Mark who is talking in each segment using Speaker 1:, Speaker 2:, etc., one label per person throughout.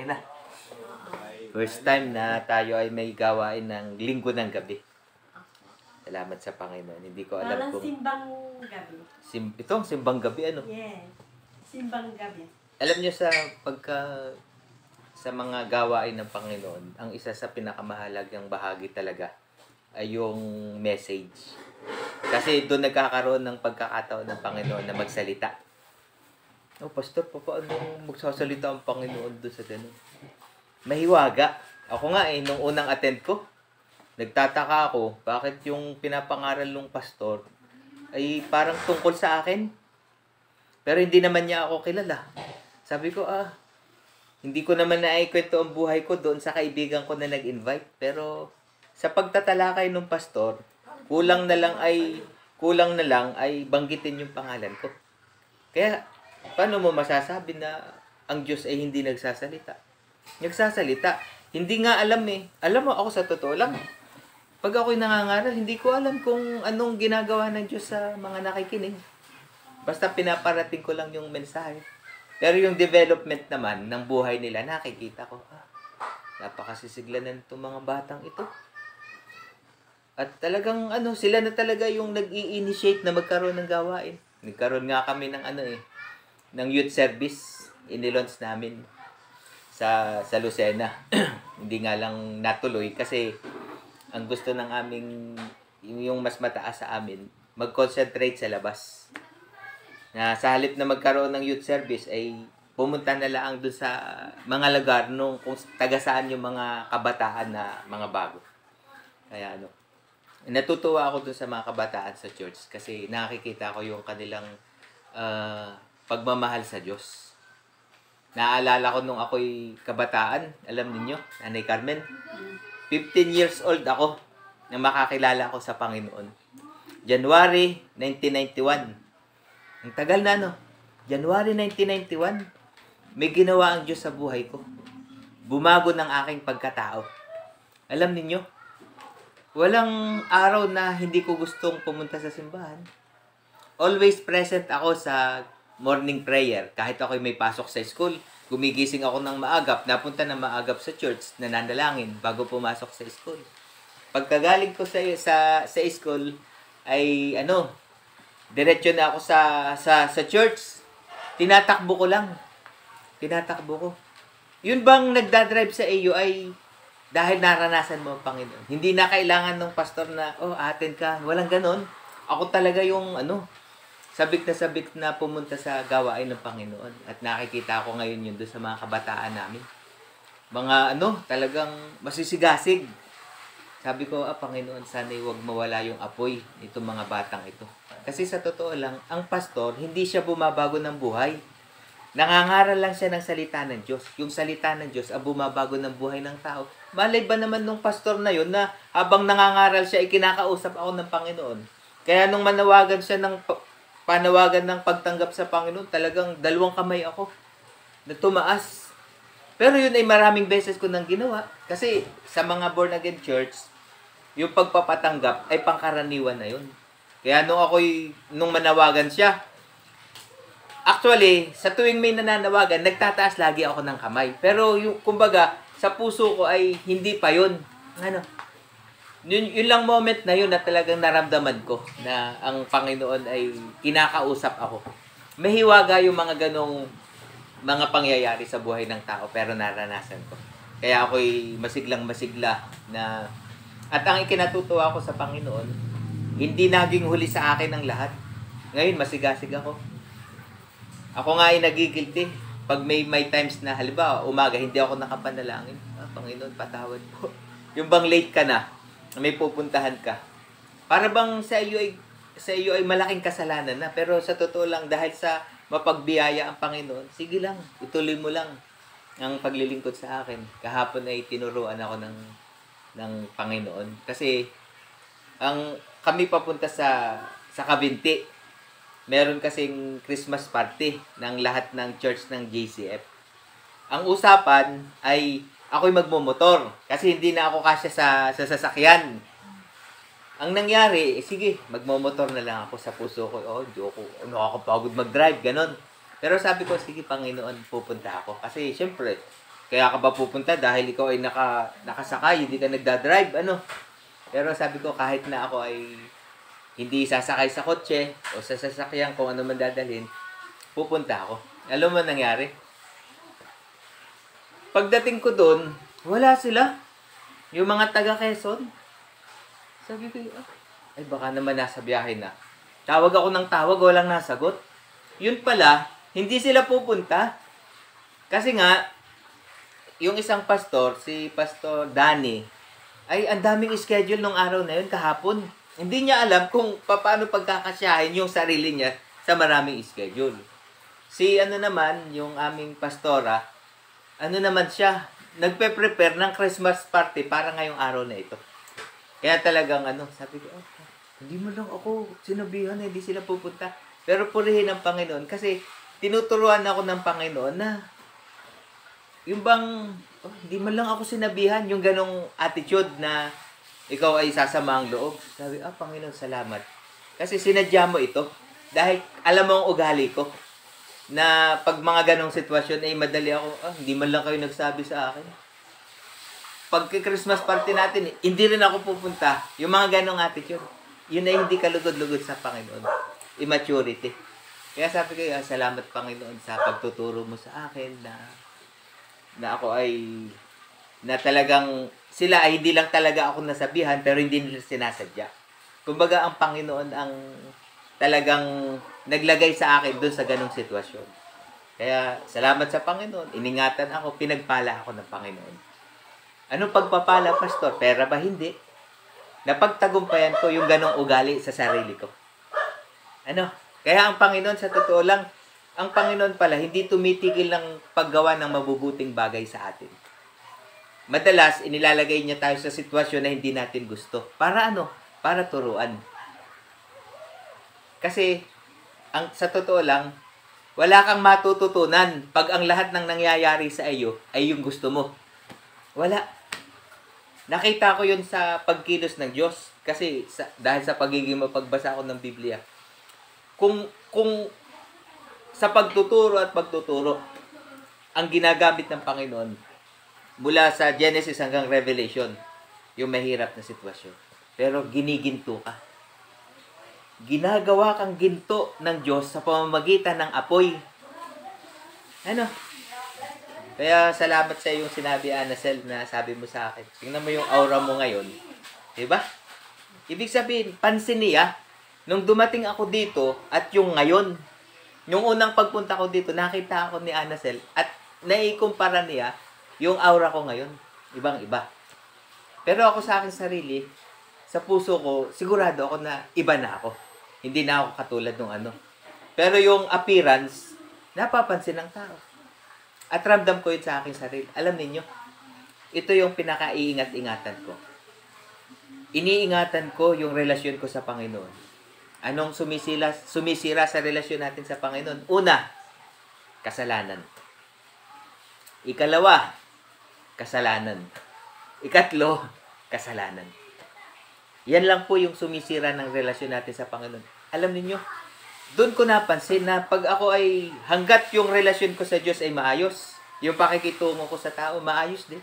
Speaker 1: Okay na. First time na tayo ay may gawain ng linggo ng gabi. Salamat sa Panginoon. Hindi ko alam
Speaker 2: Parang
Speaker 1: kung...
Speaker 2: simbang gabi.
Speaker 1: Sim, ito, simbang gabi ano.
Speaker 2: Yes. Simbang gabi.
Speaker 1: Alam niyo sa pagka sa mga gawain ng Panginoon, ang isa sa pinakamahalagang bahagi talaga ay yung message. Kasi doon nagkakaroon ng pagkakataon ng Panginoon na magsalita. Oh, pastor, pa, paano magsasalita ang Panginoon doon sa ganun? Mahiwaga. Ako nga eh, nung unang attend ko, nagtataka ako, bakit yung pinapangaral ng pastor ay parang tungkol sa akin? Pero hindi naman niya ako kilala. Sabi ko, ah, hindi ko naman naikwento ang buhay ko doon sa kaibigan ko na nag-invite. Pero sa pagtatalakay ng pastor, kulang na lang ay kulang na lang ay banggitin yung pangalan ko. Kaya paano mo masasabi na ang Diyos ay hindi nagsasalita? Nagsasalita. Hindi nga alam eh. Alam mo, ako sa totoo lang, pag ako'y nangangaral, hindi ko alam kung anong ginagawa ng Diyos sa mga nakikinig. Basta pinaparating ko lang yung mensahe. Pero yung development naman ng buhay nila, nakikita ko, ah, napakasisigla na itong mga batang ito. At talagang ano, sila na talaga yung nag-i-initiate na magkaroon ng gawain. Nagkaroon nga kami ng ano eh, ng youth service. Inilons namin sa sa Lucena. Hindi nga lang natuloy kasi ang gusto ng aming yung mas mataas sa amin mag-concentrate sa labas. Na sa halip na magkaroon ng youth service ay pumunta na lang doon sa mga lugar nung kung taga yung mga kabataan na mga bago. Kaya ano, natutuwa ako dun sa mga kabataan sa church kasi nakikita ko yung kanilang ah, pagmamahal sa Diyos. Naalala ko nung ako'y kabataan, alam ninyo, Nanay Carmen, 15 years old ako na makakilala ko sa Panginoon. January 1991. Ang tagal na, no? January 1991. May ginawa ang Diyos sa buhay ko. Bumago ng aking pagkatao. Alam ninyo, walang araw na hindi ko gustong pumunta sa simbahan. Always present ako sa morning prayer. Kahit ako'y may pasok sa school, gumigising ako ng maagap, napunta ng maagap sa church, nananalangin bago pumasok sa school. Pagkagaling ko sa sa sa school ay ano, diretso na ako sa sa sa church. Tinatakbo ko lang. Tinatakbo ko. Yun bang nagdadrive sa iyo ay dahil naranasan mo ang Panginoon. Hindi na kailangan ng pastor na, oh, atin ka. Walang ganon. Ako talaga yung, ano, sabik na sabik na pumunta sa gawain ng Panginoon. At nakikita ko ngayon yun doon sa mga kabataan namin. Mga, ano, talagang masisigasig. Sabi ko, ah, Panginoon, sana'y huwag mawala yung apoy itong mga batang ito. Kasi sa totoo lang, ang pastor, hindi siya bumabago ng buhay. Nangangaral lang siya ng salita ng Diyos. Yung salita ng Diyos ang bumabago ng buhay ng tao. Malay ba naman nung pastor na yun na habang nangangaral siya, ikinakausap ako ng Panginoon. Kaya nung manawagan siya ng panawagan ng pagtanggap sa Panginoon, talagang dalawang kamay ako na tumaas. Pero yun ay maraming beses ko nang ginawa. Kasi sa mga born again church, yung pagpapatanggap ay pangkaraniwan na yun. Kaya nung ako'y, nung manawagan siya, Actually, sa tuwing may nananawagan, nagtataas lagi ako ng kamay. Pero yung kumbaga, sa puso ko ay hindi pa yun. Ano? Yun, yun lang moment na yun na talagang naramdaman ko na ang Panginoon ay kinakausap ako. Mahiwaga yung mga ganong mga pangyayari sa buhay ng tao pero naranasan ko. Kaya ako'y masiglang masigla na at ang ikinatutuwa ko sa Panginoon, hindi naging huli sa akin ang lahat. Ngayon, masigasig ako. Ako nga ay nagigilty. Pag may may times na, halimbawa, umaga, hindi ako nakapanalangin. Ah, Panginoon, patawad po. Yung bang late ka na, may pupuntahan ka. Para bang sa iyo ay sa iyo ay malaking kasalanan na. Pero sa totoo lang, dahil sa mapagbiyaya ang Panginoon, sige lang, ituloy mo lang ang paglilingkod sa akin. Kahapon ay tinuruan ako ng ng Panginoon. Kasi, ang kami papunta sa sa Kabinti, meron kasing Christmas party ng lahat ng church ng JCF. Ang usapan ay ako'y magmomotor kasi hindi na ako kasya sa, sa sasakyan. Ang nangyari, eh, sige, magmomotor na lang ako sa puso ko. Oh, di ako, nakakapagod mag-drive, ganon. Pero sabi ko, sige, Panginoon, pupunta ako. Kasi, syempre, kaya ka ba pupunta dahil ikaw ay naka, nakasakay, hindi ka nagdadrive, ano? Pero sabi ko, kahit na ako ay hindi sasakay sa kotse o sa sasakyan kung ano man dadalhin, pupunta ako. Alam mo nangyari? Pagdating ko doon, wala sila. Yung mga taga Quezon. Sabi ko, ah, ay baka naman nasa biyahe na. Tawag ako ng tawag, walang nasagot. Yun pala, hindi sila pupunta. Kasi nga, yung isang pastor, si Pastor Danny, ay ang daming schedule nung araw na yun kahapon. Hindi niya alam kung paano pagkakasyahin yung sarili niya sa maraming schedule. Si ano naman, yung aming pastora, ano naman siya, nagpe-prepare ng Christmas party para ngayong araw na ito. Kaya talagang ano, sabi ko, oh, hindi mo lang ako sinabihan na hindi sila pupunta. Pero purihin ng Panginoon kasi tinuturuan ako ng Panginoon na yung bang, oh, hindi man lang ako sinabihan, yung ganong attitude na ikaw ay sasama ang loob. Sabi, ah, Panginoon, salamat. Kasi sinadya mo ito. Dahil alam mo ang ugali ko. Na pag mga ganong sitwasyon ay madali ako, ah, hindi man lang kayo nagsabi sa akin. Pag Christmas party natin, hindi rin ako pupunta. Yung mga ganong attitude. Yun ay hindi kalugod-lugod sa Panginoon. Immaturity. Kaya sabi ko, ah, salamat Panginoon sa pagtuturo mo sa akin na na ako ay na talagang sila ay hindi lang talaga ako nasabihan pero hindi nila sinasadya. Kumbaga ang Panginoon ang talagang naglagay sa akin doon sa ganong sitwasyon. Kaya salamat sa Panginoon, iningatan ako, pinagpala ako ng Panginoon. Anong pagpapala, Pastor? Pera ba? Hindi. Napagtagumpayan ko yung ganong ugali sa sarili ko. Ano? Kaya ang Panginoon, sa totoo lang, ang Panginoon pala, hindi tumitigil ng paggawa ng mabubuting bagay sa atin. Madalas, inilalagay niya tayo sa sitwasyon na hindi natin gusto. Para ano? Para turuan. Kasi, ang, sa totoo lang, wala kang matututunan pag ang lahat ng nangyayari sa iyo ay yung gusto mo. Wala. Nakita ko yun sa pagkilos ng Diyos. Kasi sa, dahil sa pagiging mapagbasa ko ng Biblia. Kung, kung sa pagtuturo at pagtuturo, ang ginagamit ng Panginoon mula sa Genesis hanggang Revelation, yung mahirap na sitwasyon. Pero giniginto ka. Ginagawa kang ginto ng Diyos sa pamamagitan ng apoy. Ano? Kaya salamat sa yung sinabi, Anasel, na sabi mo sa akin. Tingnan mo yung aura mo ngayon. Diba? Ibig sabihin, pansin niya, nung dumating ako dito at yung ngayon, yung unang pagpunta ko dito, nakita ako ni Anasel at naikumpara niya yung aura ko ngayon. Ibang-iba. Pero ako sa akin sarili, sa puso ko, sigurado ako na iba na ako. Hindi na ako katulad nung ano. Pero yung appearance, napapansin ng tao. At ramdam ko yun sa aking sarili. Alam ninyo, ito yung pinaka-iingat-ingatan ko. Iniingatan ko yung relasyon ko sa Panginoon. Anong sumisila, sumisira sa relasyon natin sa Panginoon? Una, kasalanan. Ikalawa, kasalanan. Ikatlo, kasalanan. Yan lang po yung sumisira ng relasyon natin sa Panginoon. Alam niyo, doon ko napansin na pag ako ay hanggat yung relasyon ko sa Diyos ay maayos, yung pakikitungo ko sa tao, maayos din.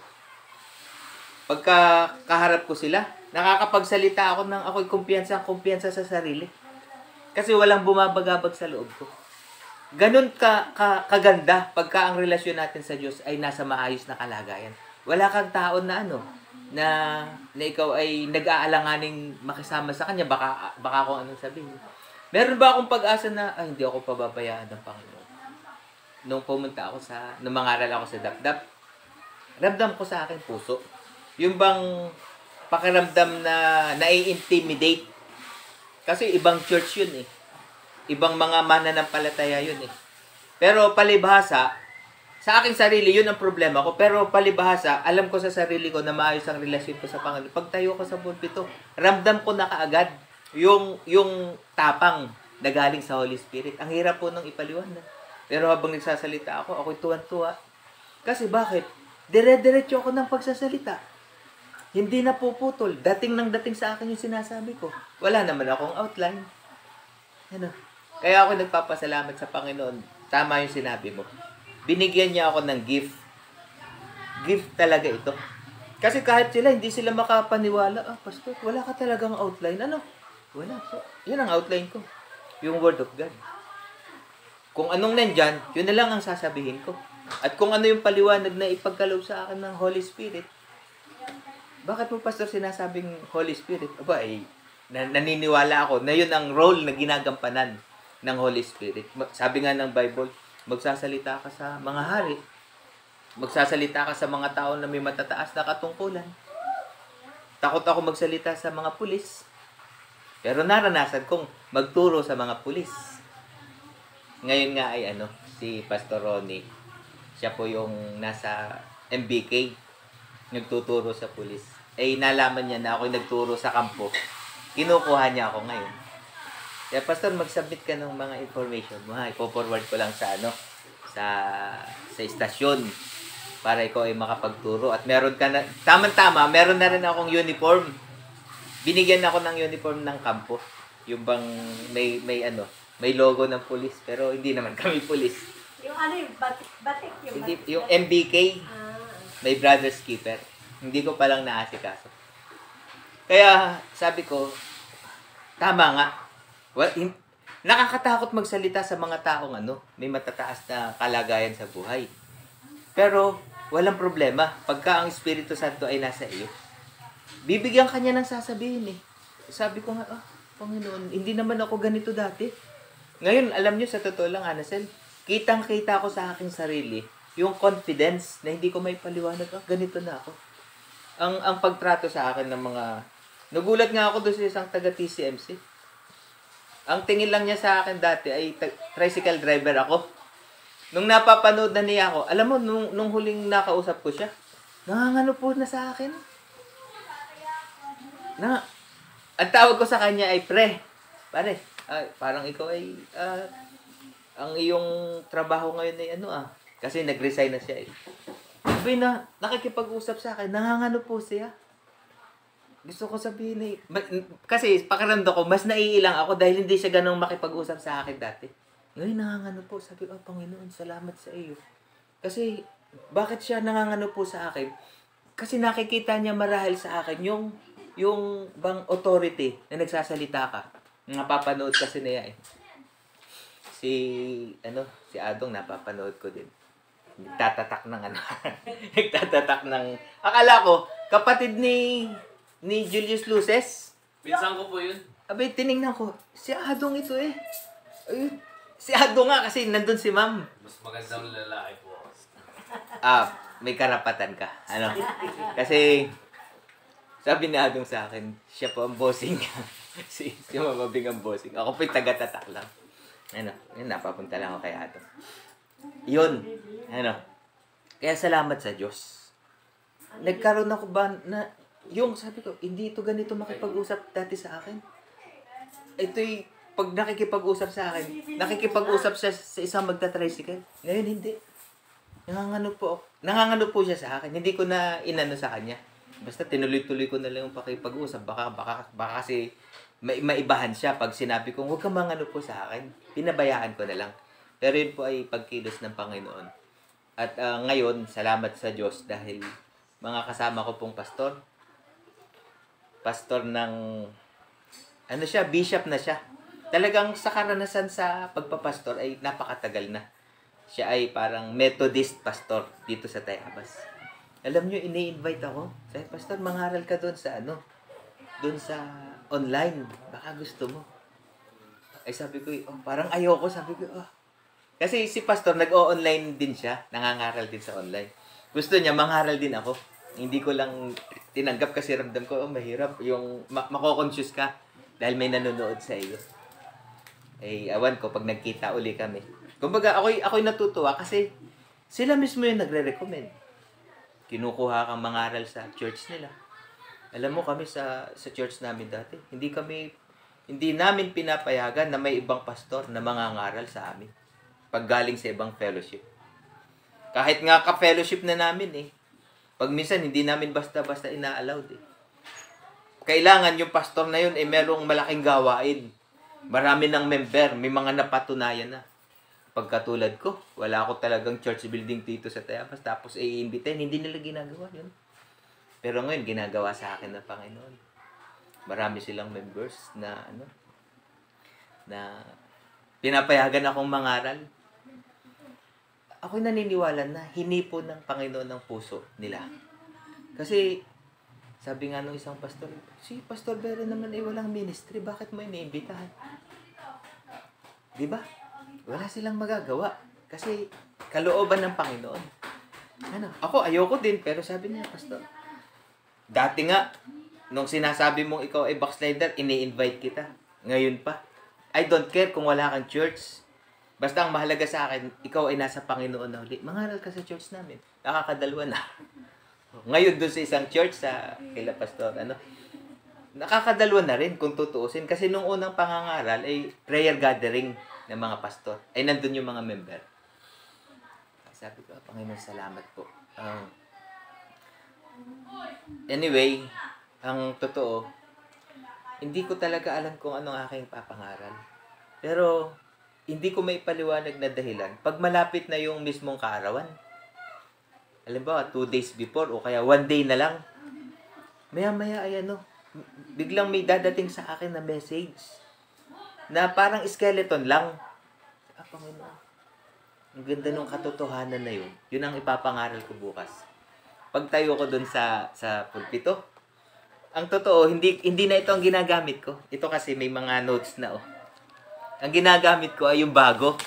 Speaker 1: Pagka kaharap ko sila, nakakapagsalita ako ng ako'y kumpiyansa, kumpiyansa sa sarili. Kasi walang bumabagabag sa loob ko. Ganun ka, ka kaganda pagka ang relasyon natin sa Diyos ay nasa maayos na kalagayan. Wala kang tao na ano, na, na ikaw ay nag-aalanganing makisama sa Kanya, baka, baka kung anong sabihin. Meron ba akong pag-asa na, ay, hindi ako pababayaan ng Panginoon? Nung pumunta ako sa, nung mangaral ako sa Dapdap, ramdam ko sa akin puso. Yung bang pakiramdam na nai-intimidate. Kasi ibang church yun eh. Ibang mga mananampalataya yun eh. Pero palibhasa, sa aking sarili, yun ang problema ko. Pero palibhasa, alam ko sa sarili ko na maayos ang relasyon ko sa Panginoon. Pag tayo ko sa pulpito, ramdam ko na kaagad yung, yung tapang na galing sa Holy Spirit. Ang hirap po nung ipaliwanag. Pero habang nagsasalita ako, ako'y tuwan-tuwa. Kasi bakit? Dire-diretso ako ng pagsasalita. Hindi na puputol. Dating nang dating sa akin yung sinasabi ko. Wala naman akong outline. Ano? Kaya ako nagpapasalamat sa Panginoon. Tama yung sinabi mo. Binigyan niya ako ng gift. gift talaga ito. Kasi kahit sila, hindi sila makapaniwala, ah, pastor, wala ka talagang outline. Ano? Wala. So, yan ang outline ko. Yung Word of God. Kung anong nandyan, yun na lang ang sasabihin ko. At kung ano yung paliwanag na ipagkaloob sa akin ng Holy Spirit, bakit mo, Pastor, sinasabing Holy Spirit? Aba, eh, na- naniniwala ako na yun ang role na ginagampanan ng Holy Spirit. Sabi nga ng Bible, magsasalita ka sa mga hari, magsasalita ka sa mga tao na may matataas na katungkulan. Takot ako magsalita sa mga pulis. Pero naranasan kong magturo sa mga pulis. Ngayon nga ay ano, si Pastor Ronnie, siya po yung nasa MBK, nagtuturo sa pulis. Eh, nalaman niya na ako nagturo sa kampo. Kinukuha niya ako ngayon. Kaya Pastor, mag-submit ka ng mga information mo ha. Ipo-forward ko lang sa ano, sa sa istasyon para ikaw ay makapagturo. At meron ka na, tama-tama, meron na rin akong uniform. Binigyan ako ng uniform ng kampo. Yung bang may, may ano, may logo ng pulis. Pero hindi naman kami pulis.
Speaker 2: Yung ano yung batik, batik yung
Speaker 1: Hindi,
Speaker 2: batik.
Speaker 1: yung MBK,
Speaker 2: Ah,
Speaker 1: may brother's keeper. Hindi ko palang naasikaso. Kaya sabi ko, tama nga. Well, hin- nakakatakot magsalita sa mga taong ano, may matataas na kalagayan sa buhay. Pero walang problema pagka ang Espiritu Santo ay nasa iyo. Bibigyan kanya ng sasabihin eh. Sabi ko nga, ah, Panginoon, hindi naman ako ganito dati. Ngayon, alam nyo, sa totoo lang, Anasel, kitang-kita ko sa aking sarili yung confidence na hindi ko may paliwanag, ah, ganito na ako. Ang ang pagtrato sa akin ng mga... Nagulat nga ako doon sa isang taga-TCMC. Ang tingin lang niya sa akin dati ay tricycle driver ako. Nung napapanood na niya ako, alam mo, nung, nung huling nakausap ko siya, nangangano po na sa akin. Na, ang tawag ko sa kanya ay pre. Pare, ay, parang ikaw ay, ah, ang iyong trabaho ngayon ay ano ah. Kasi nag-resign na siya eh. Sabi na, nakikipag-usap sa akin, nangangano po siya. Gusto ko sabihin eh. ma- Kasi pakiramdam ko, mas naiilang ako dahil hindi siya ganong makipag-usap sa akin dati. Ngayon nangangano po. Sabi ko, oh, Panginoon, salamat sa iyo. Kasi, bakit siya nangangano po sa akin? Kasi nakikita niya marahil sa akin yung yung bang authority na nagsasalita ka. Napapanood kasi niya eh. Si, ano, si Adong napapanood ko din. Nagtatatak ng ano. Nagtatatak ng, akala ko, kapatid ni, ni Julius Luces.
Speaker 3: Pinsan ko po yun.
Speaker 1: Abay, tiningnan ko, si Adong ito eh. Ayun, si Adong nga kasi nandun si ma'am.
Speaker 3: Mas magandang lalaki po ako.
Speaker 1: Ah, may karapatan ka. Ano? Kasi, sabi ni Adong sa akin, siya po ang bossing si, si Mamabing ang bossing. Ako po yung taga-tatak lang. Ano, yun, napapunta lang ako kay Adong. Yun. Ano. Kaya salamat sa Diyos. Nagkaroon ako ba na, yung sabi ko, hindi ito ganito makipag-usap dati sa akin. Ito'y, pag nakikipag-usap sa akin, nakikipag-usap siya sa isang magta-tricycle. Ngayon, hindi. Nangangano po. Nangangano po siya sa akin. Hindi ko na inano sa kanya. Basta tinuloy-tuloy ko na lang yung pakipag-usap. Baka, baka, baka kasi may, maibahan siya pag sinabi kong huwag kang mangano po sa akin. Pinabayaan ko na lang. Pero yun po ay pagkilos ng Panginoon. At ah, ngayon, salamat sa Diyos dahil mga kasama ko pong pastor. Pastor ng, ano siya, bishop na siya. Talagang sa karanasan sa pagpapastor ay napakatagal na siya ay parang Methodist pastor dito sa Tayabas. Alam nyo, ini-invite ako. Sabi, Pastor, mangaral ka doon sa ano? Doon sa online. Baka gusto mo. Ay sabi ko, oh, parang ayoko. Sabi ko, oh. Kasi si Pastor, nag-o-online din siya. Nangangaral din sa online. Gusto niya, mangaral din ako. Hindi ko lang tinanggap kasi ramdam ko, oh, mahirap. Yung ma- mako-conscious ka dahil may nanonood sa iyo. Eh, awan ko, pag nagkita uli kami. Kumbaga, ako'y, ako'y natutuwa kasi sila mismo yung nagre-recommend. Kinukuha kang mangaral sa church nila. Alam mo kami sa sa church namin dati, hindi kami hindi namin pinapayagan na may ibang pastor na mangangaral sa amin pag galing sa ibang fellowship. Kahit nga ka-fellowship na namin eh. Pag minsan hindi namin basta-basta ina-allowed eh. Kailangan yung pastor na yun eh merong malaking gawain. Marami ng member, may mga napatunayan na. pagkatulad ko, wala ako talagang church building dito sa Tayabas. Tapos i-imbitahin, hindi nila ginagawa yun. Pero ngayon, ginagawa sa akin ng Panginoon. Marami silang members na ano, na pinapayagan akong mangaral. Ako'y naniniwala na hinipo ng Panginoon ng puso nila. Kasi, sabi nga nung isang pastor, si Pastor Vero naman ay walang ministry, bakit mo iniimbitahan? Di ba? Wala silang magagawa. Kasi, kalooban ng Panginoon. Ano? Ako, ayoko din, pero sabi niya, Pastor, dati nga, nung sinasabi mong ikaw ay backslider, ini-invite kita. Ngayon pa. I don't care kung wala kang church. Basta ang mahalaga sa akin, ikaw ay nasa Panginoon na uli. Mangaral ka sa church namin. Nakakadalwa na. Ngayon doon sa isang church sa kila pastor, ano, nakakadalwa na rin kung tutuusin. Kasi nung unang pangangaral ay prayer gathering ng mga pastor. Ay nandun yung mga member. Sabi ko, "Ah, Panginoon, salamat po. Ah, anyway, ang totoo, hindi ko talaga alam kung anong aking papangaral. Pero, hindi ko may paliwanag na dahilan. Pag malapit na yung mismong kaarawan, halimbawa, two days before, o kaya one day na lang, maya-maya ay ano, biglang may dadating sa akin na message na parang skeleton lang. Ah, Panginoon. Ang ganda nung katotohanan na yun. Yun ang ipapangaral ko bukas. Pagtayo ko dun sa sa pulpito, ang totoo, hindi hindi na ito ang ginagamit ko. Ito kasi may mga notes na oh. Ang ginagamit ko ay yung bago.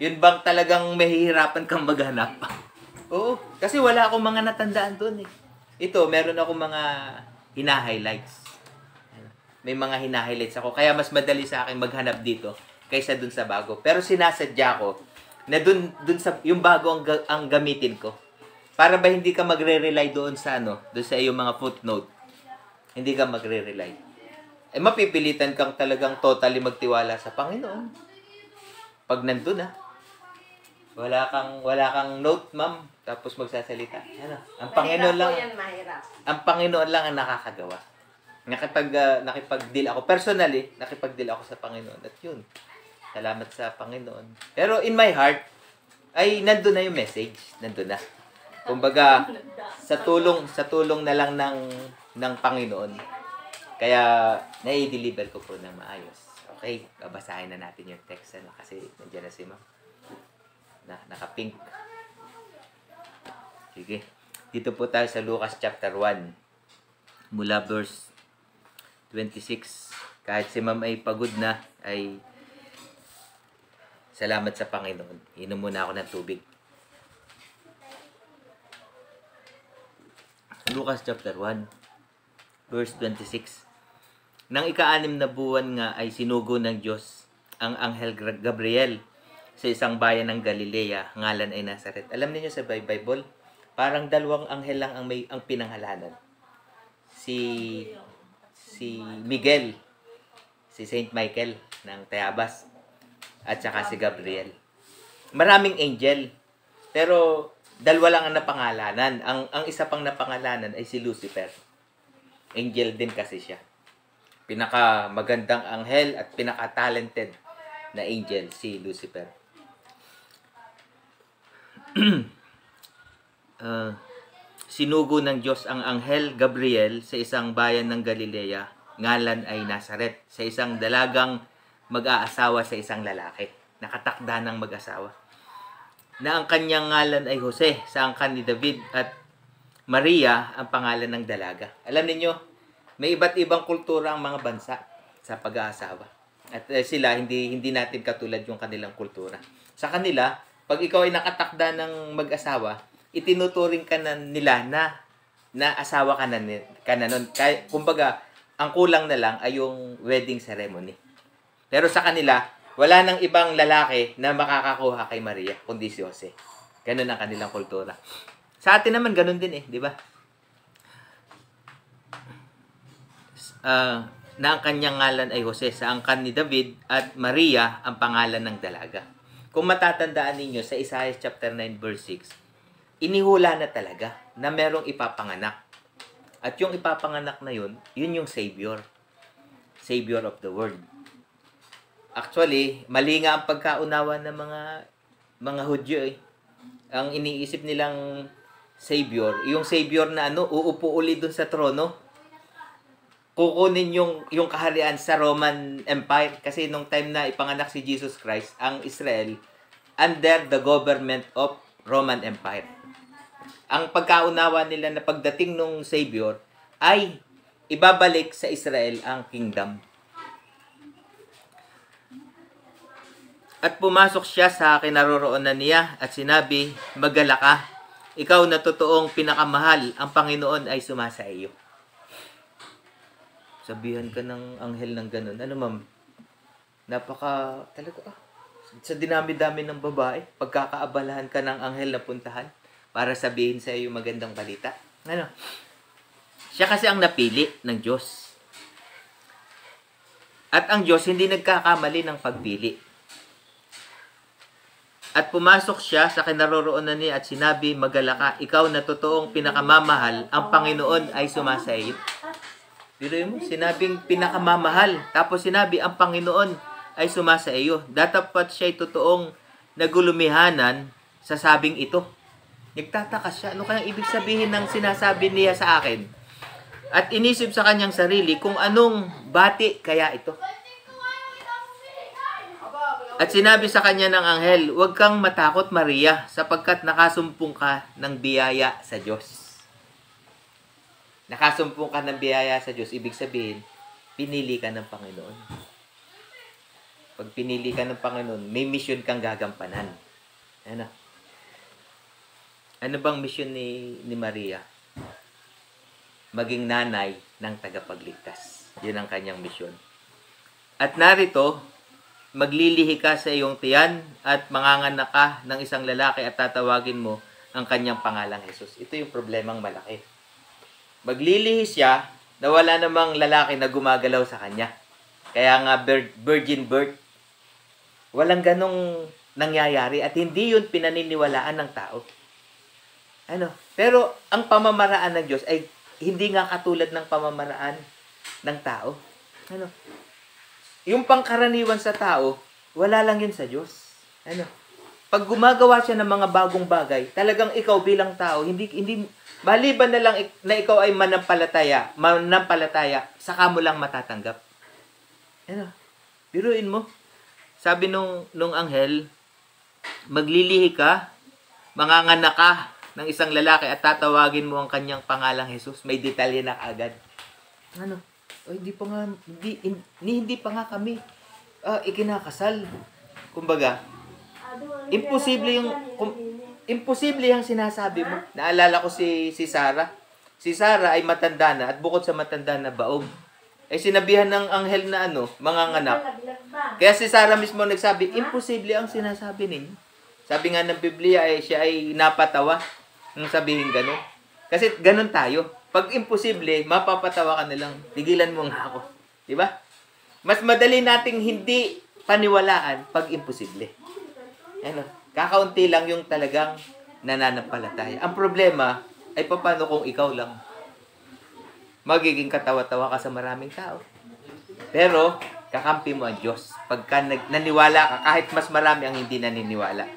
Speaker 1: Yun bang talagang mahihirapan kang maghanap? Oo, kasi wala akong mga natandaan doon eh. Ito, meron akong mga hina-highlights. May mga hina-highlights ako. Kaya mas madali sa akin maghanap dito kaysa dun sa bago. Pero sinasadya ko na dun, dun sa, yung bago ang, ang gamitin ko. Para ba hindi ka magre-rely doon sa ano, doon sa iyong mga footnote. Hindi ka magre-rely. Eh mapipilitan kang talagang totally magtiwala sa Panginoon. Pag nandun ah. Wala kang wala kang note, ma'am, tapos magsasalita. Ano? Ang Panginoon lang
Speaker 2: yan,
Speaker 1: ang Panginoon lang ang nakakagawa. Nakipag uh, nakipag-deal ako personally, nakipag-deal ako sa Panginoon at yun. Salamat sa Panginoon. Pero in my heart ay nandun na yung message, nandun na. Kumbaga sa tulong sa tulong na lang ng ng Panginoon. Kaya nai-deliver ko po ng maayos. Okay, babasahin na natin yung text ano, kasi nandiyan na si Ma'am. Na, naka-pink. Sige. Dito po tayo sa Lucas chapter 1. Mula verse 26. Kahit si Ma'am ay pagod na, ay salamat sa Panginoon. Inom muna ako ng tubig. Lucas chapter 1, verse 26. Nang ika-anim na buwan nga ay sinugo ng Diyos ang Anghel Gabriel sa isang bayan ng Galilea, ngalan ay Nazaret. Alam niyo sa Bi- Bible, parang dalawang anghel lang ang may ang pinangalanan. Si si Miguel, si Saint Michael ng Tayabas, at saka si Gabriel. Maraming angel, pero dalawa lang ang napangalanan. Ang ang isa pang napangalanan ay si Lucifer. Angel din kasi siya. Pinaka magandang anghel at pinaka talented na angel si Lucifer. Ah, sinugo ng Diyos ang anghel Gabriel sa isang bayan ng Galilea, ngalan ay Nazaret, sa isang dalagang mag-aasawa sa isang lalaki. Nakatakda ng mag-asawa. Na ang kanyang ngalan ay Jose, sa angkan ni David at Maria ang pangalan ng dalaga. Alam niyo, may iba't ibang kultura ang mga bansa sa pag-aasawa. At eh, sila hindi hindi natin katulad yung kanilang kultura. Sa kanila, pag ikaw ay nakatakda ng mag-asawa, itinuturing ka na nila na na asawa ka na, ka na nun. Kaya, kumbaga, ang kulang na lang ay yung wedding ceremony. Pero sa kanila, wala nang ibang lalaki na makakakuha kay Maria, kundi si Jose. Ganun ang kanilang kultura. Sa atin naman, ganun din eh, di ba? Ah, na ang kanyang ngalan ay Jose sa angkan ni David at Maria ang pangalan ng dalaga. Kung matatandaan ninyo sa Isaiah chapter 9 verse 6, inihula na talaga na merong ipapanganak. At yung ipapanganak na yun, yun yung Savior. Savior of the world. Actually, mali nga ang pagkaunawa ng mga mga Hudyo eh. Ang iniisip nilang savior, yung savior na ano, uupo uli dun sa trono. Kukunin yung yung kaharian sa Roman Empire kasi nung time na ipanganak si Jesus Christ, ang Israel under the government of Roman Empire. Ang pagkaunawa nila na pagdating nung savior ay ibabalik sa Israel ang kingdom. At pumasok siya sa kinaroroonan niya at sinabi, Magala ka, ikaw na totoong pinakamahal, ang Panginoon ay sumasa iyo. Sabihan ka ng anghel ng ganun. Ano ma'am? Napaka, talaga ah, sa dinami-dami ng babae, pagkakaabalahan ka ng anghel na puntahan para sabihin sa iyo yung magandang balita. Ano? Siya kasi ang napili ng Diyos. At ang Diyos hindi nagkakamali ng pagpili. At pumasok siya sa kinaroroonan niya at sinabi, Magala ka, ikaw na totoong pinakamamahal, ang Panginoon ay sumasa Biruin mo, sinabing pinakamamahal. Tapos sinabi, ang Panginoon ay sumasa iyo. Datapat siya'y totoong nagulumihanan sa sabing ito. Nagtataka siya. Ano kaya ibig sabihin ng sinasabi niya sa akin? At inisip sa kanyang sarili kung anong bati kaya ito. At sinabi sa kanya ng anghel, Huwag kang matakot, Maria, sapagkat nakasumpong ka ng biyaya sa Diyos. Nakasumpong ka ng biyaya sa Diyos, ibig sabihin, pinili ka ng Panginoon. Pag pinili ka ng Panginoon, may mission kang gagampanan. Ano? Ano bang mission ni, ni Maria? Maging nanay ng tagapagligtas. Yun ang kanyang mission. At narito, maglilihi ka sa iyong tiyan at manganganak ka ng isang lalaki at tatawagin mo ang kanyang pangalang Jesus. Ito yung problemang malaki. Maglilihi siya na wala namang lalaki na gumagalaw sa kanya. Kaya nga vir- virgin birth. Walang ganong nangyayari at hindi yun pinaniniwalaan ng tao. Ano? Pero ang pamamaraan ng Diyos ay hindi nga katulad ng pamamaraan ng tao. Ano? Yung pangkaraniwan sa tao, wala lang yun sa Diyos. Ano? Pag gumagawa siya ng mga bagong bagay, talagang ikaw bilang tao, hindi hindi maliban na lang na ikaw ay manampalataya, manampalataya, saka mo lang matatanggap. Ano? Biruin mo. Sabi nung nung anghel, maglilihi ka, manganganak ka ng isang lalaki at tatawagin mo ang kanyang pangalang Jesus. May detalye na agad. Ano? O, hindi pa nga, hindi, hindi, hindi pa nga kami ah, ikinakasal. Kumbaga, imposible yung, kum, imposible yung sinasabi mo. Naalala ko si, si Sarah. Si Sarah ay matanda na at bukod sa matanda na baog. Ay sinabihan ng anghel na ano, mga nganak. Kaya si Sarah mismo nagsabi, imposible ang sinasabi ninyo. Sabi nga ng Biblia ay siya ay napatawa nung sabihin gano'n. Kasi ganun tayo. Pag imposible, mapapatawa ka na lang. Tigilan mo nga ako. Di ba? Mas madali nating hindi paniwalaan pag imposible. Ano? Kakaunti lang yung talagang nananampalataya. Ang problema ay paano kung ikaw lang magiging katawa-tawa ka sa maraming tao. Pero, kakampi mo ang Diyos. Pagka naniwala ka, kahit mas marami ang hindi naniniwala.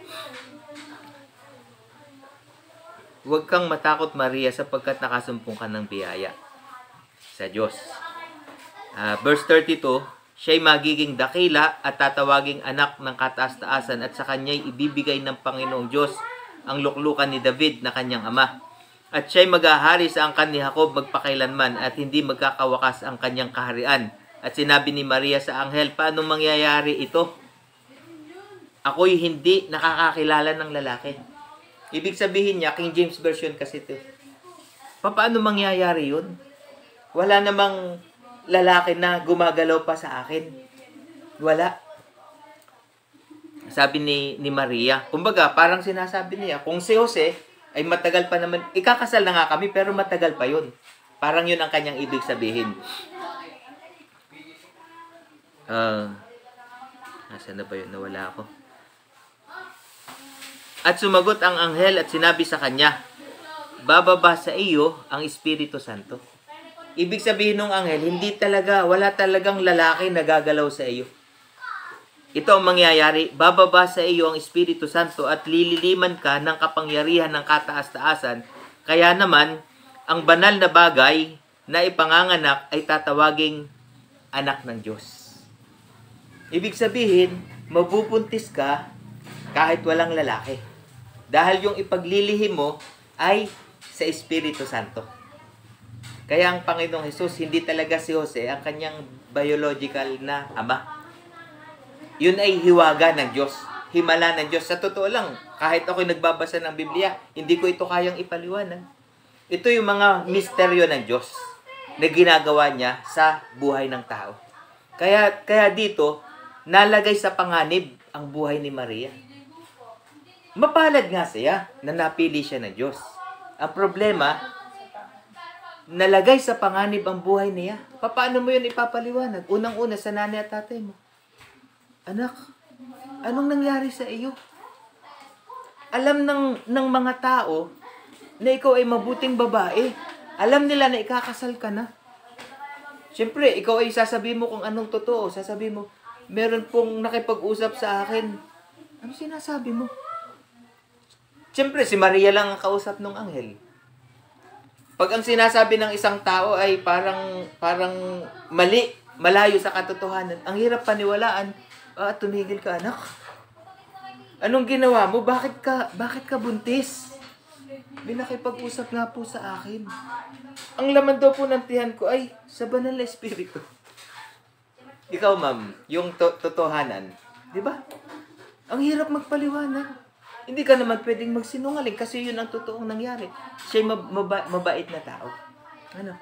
Speaker 1: Huwag kang matakot, Maria, sapagkat nakasumpong ka ng biyaya sa Diyos. Ah, verse 32, siya'y magiging dakila at tatawaging anak ng kataas-taasan at sa kanya'y ibibigay ng Panginoong Diyos ang luklukan ni David na kanyang ama. At siya'y maghahari sa angkan ni Jacob magpakailanman at hindi magkakawakas ang kanyang kaharian. At sinabi ni Maria sa anghel, paano mangyayari ito? Ako'y hindi nakakakilala ng lalaki. Ibig sabihin niya, King James Version kasi ito. Paano mangyayari yun? Wala namang lalaki na gumagalaw pa sa akin. Wala. Sabi ni, ni Maria. Kumbaga, parang sinasabi niya, kung si Jose ay matagal pa naman, ikakasal na nga kami pero matagal pa yun. Parang yun ang kanyang ibig sabihin. Ah, nasa na ba yun? Nawala ako. At sumagot ang anghel at sinabi sa kanya, bababa sa iyo ang Espiritu Santo. Ibig sabihin ng anghel, hindi talaga, wala talagang lalaki na gagalaw sa iyo. ito ang mangyayari, bababa sa iyo ang Espiritu Santo at lililiman ka ng kapangyarihan ng kataas-taasan. Kaya naman, ang banal na bagay na ipanganganak ay tatawaging anak ng Diyos. Ibig sabihin, mabubuntis ka kahit walang lalaki. Dahil yung ipaglilihim mo ay sa Espiritu Santo. Kaya ang Panginoong Jesus, hindi talaga si Jose ang kanyang biological na ama. Yun ay hiwaga ng Diyos. Himala ng Diyos. Sa totoo lang, kahit ako nagbabasa ng Biblia, hindi ko ito kayang ipaliwanag. Ito yung mga misteryo ng Diyos na ginagawa niya sa buhay ng tao. Kaya, kaya dito, nalagay sa panganib ang buhay ni Maria. Mapalad nga siya na napili siya ng Diyos. Ang problema, nalagay sa panganib ang buhay niya. Paano mo yun ipapaliwanag? Unang-una sa nanay at tatay mo. Anak, anong nangyari sa iyo? Alam ng, ng mga tao na ikaw ay mabuting babae. Alam nila na ikakasal ka na. Siyempre, ikaw ay sasabihin mo kung anong totoo. Sasabihin mo, meron pong nakipag-usap sa akin. Ano sinasabi mo? Siyempre, si Maria lang ang kausap ng anghel. Pag ang sinasabi ng isang tao ay parang parang mali, malayo sa katotohanan, ang hirap paniwalaan. Ah, tumigil ka, anak. Anong ginawa mo? Bakit ka, bakit ka buntis? May nakipag-usap nga po sa akin. Ang laman daw po ng tiyan ko ay sa banal na espiritu. Ikaw, ma'am, yung to- totohanan, di ba? Ang hirap magpaliwanag. Hindi ka naman pwedeng magsinungaling kasi yun ang totoong nangyari. Siya'y mab- maba- mabait na tao. Ano?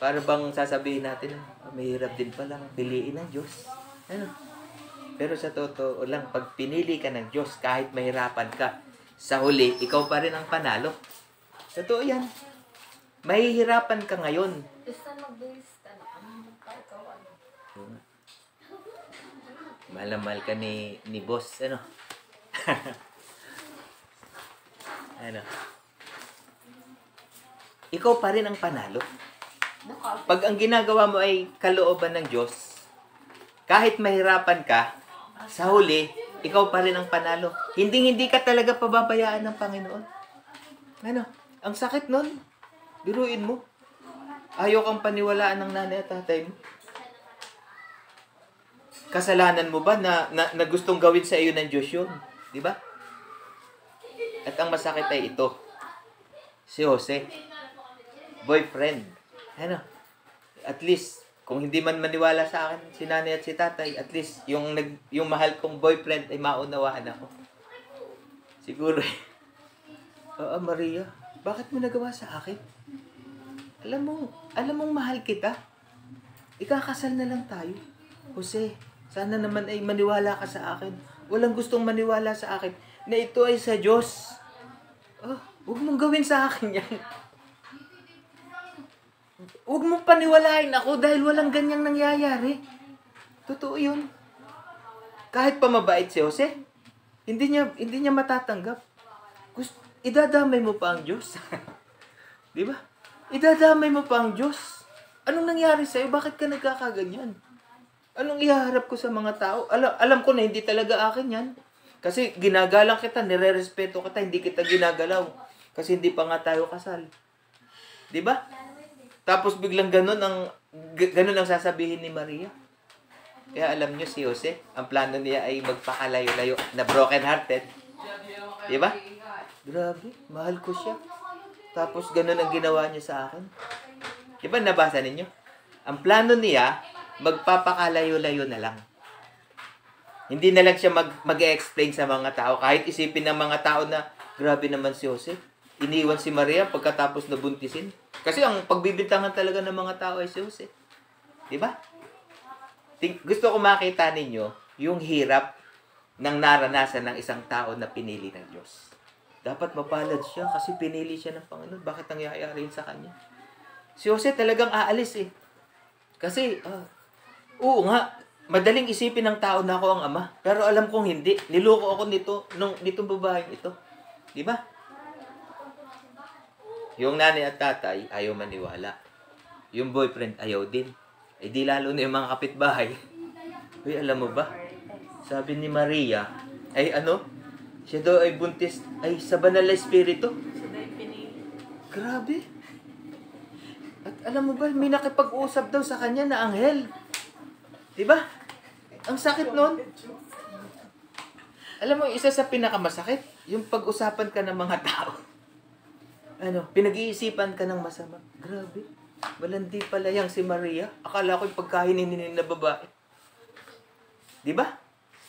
Speaker 1: Para bang sasabihin natin, oh, mahirap din palang piliin ng Diyos. Ano? Pero sa totoo lang, pag pinili ka ng Diyos, kahit mahirapan ka, sa huli, ikaw pa rin ang panalo. Totoo yan. Mahihirapan ka ngayon.
Speaker 2: Basta mag-base. Ano? Ano?
Speaker 1: Mahal na mahal ka ni, ni boss, ano? ano? Ikaw pa rin ang panalo. Pag ang ginagawa mo ay kalooban ng Diyos, kahit mahirapan ka, sa huli, ikaw pa rin ang panalo. Hindi hindi ka talaga pababayaan ng Panginoon. Ano? Ang sakit nun. Biruin mo. Ayaw kang paniwalaan ng nanay at tatay mo. Kasalanan mo ba na, na, na gustong gawin sa iyo ng Diyos yun? Di ba? At ang masakit ay ito. Si Jose. Boyfriend. Ano? At least, kung hindi man maniwala sa akin si nanay at si tatay, at least yung nag yung mahal kong boyfriend ay maunawaan ako. Siguro. Oo, Maria, bakit mo nagawa sa akin? Alam mo, alam mong mahal kita. Ikakasal na lang tayo. Jose, sana naman ay maniwala ka sa akin. Walang gustong maniwala sa akin na ito ay sa Diyos. Oh, huwag mong gawin sa akin yan. Huwag mong paniwalain ako dahil walang ganyang nangyayari. Totoo yun. Kahit pa mabait si Jose, hindi niya, hindi niya matatanggap. Gusto, idadamay mo pa ang Diyos. Di ba? Idadamay mo pa ang Diyos. Anong nangyari sa'yo? Bakit ka nagkakaganyan? Anong ihaharap ko sa mga tao? Alam, alam ko na hindi talaga akin yan. Kasi ginagalang kita, nire-respeto kita, hindi kita ginagalaw. Kasi hindi pa nga tayo kasal. Ba? Tapos biglang ganun ang ganun ang sasabihin ni Maria. Kaya alam niyo si Jose, ang plano niya ay magpakalayo-layo na broken hearted. Di ba? Grabe, mahal ko siya. Tapos ganun ang ginawa niya sa akin. Di ba nabasa ninyo? Ang plano niya, magpapakalayo-layo na lang. Hindi na lang siya mag, mag-explain sa mga tao. Kahit isipin ng mga tao na, grabe naman si Jose. Iniwan si Maria pagkatapos nabuntisin. Kasi ang pagbibintangan talaga ng mga tao ay si Jose. Di ba? Ting- Gusto ko makita ninyo yung hirap ng naranasan ng isang tao na pinili ng Diyos. Dapat mapalad siya kasi pinili siya ng Panginoon. Bakit nangyayari sa kanya? Si Jose talagang aalis eh. Kasi, ah, oo nga, madaling isipin ng tao na ako ang ama. Pero alam kong hindi. Niloko ako nito, nung, nitong babaeng ito. Di ba? Yung nanay at tatay, ayaw maniwala. Yung boyfriend, ayaw din. Eh di lalo na yung mga kapitbahay. Uy, alam mo ba? Sabi ni Maria, ay ano? Siya daw ay buntis, ay sa banal na espiritu. Grabe. At alam mo ba, may nakipag-usap daw sa kanya na anghel. Diba? Ang sakit nun. Alam mo, isa sa pinakamasakit, yung pag-usapan ka ng mga tao. Ano, pinag-iisipan ka ng masama. Grabe. Malandi pala yang si Maria. Akala ko yung pagkahininin na babae. Di ba?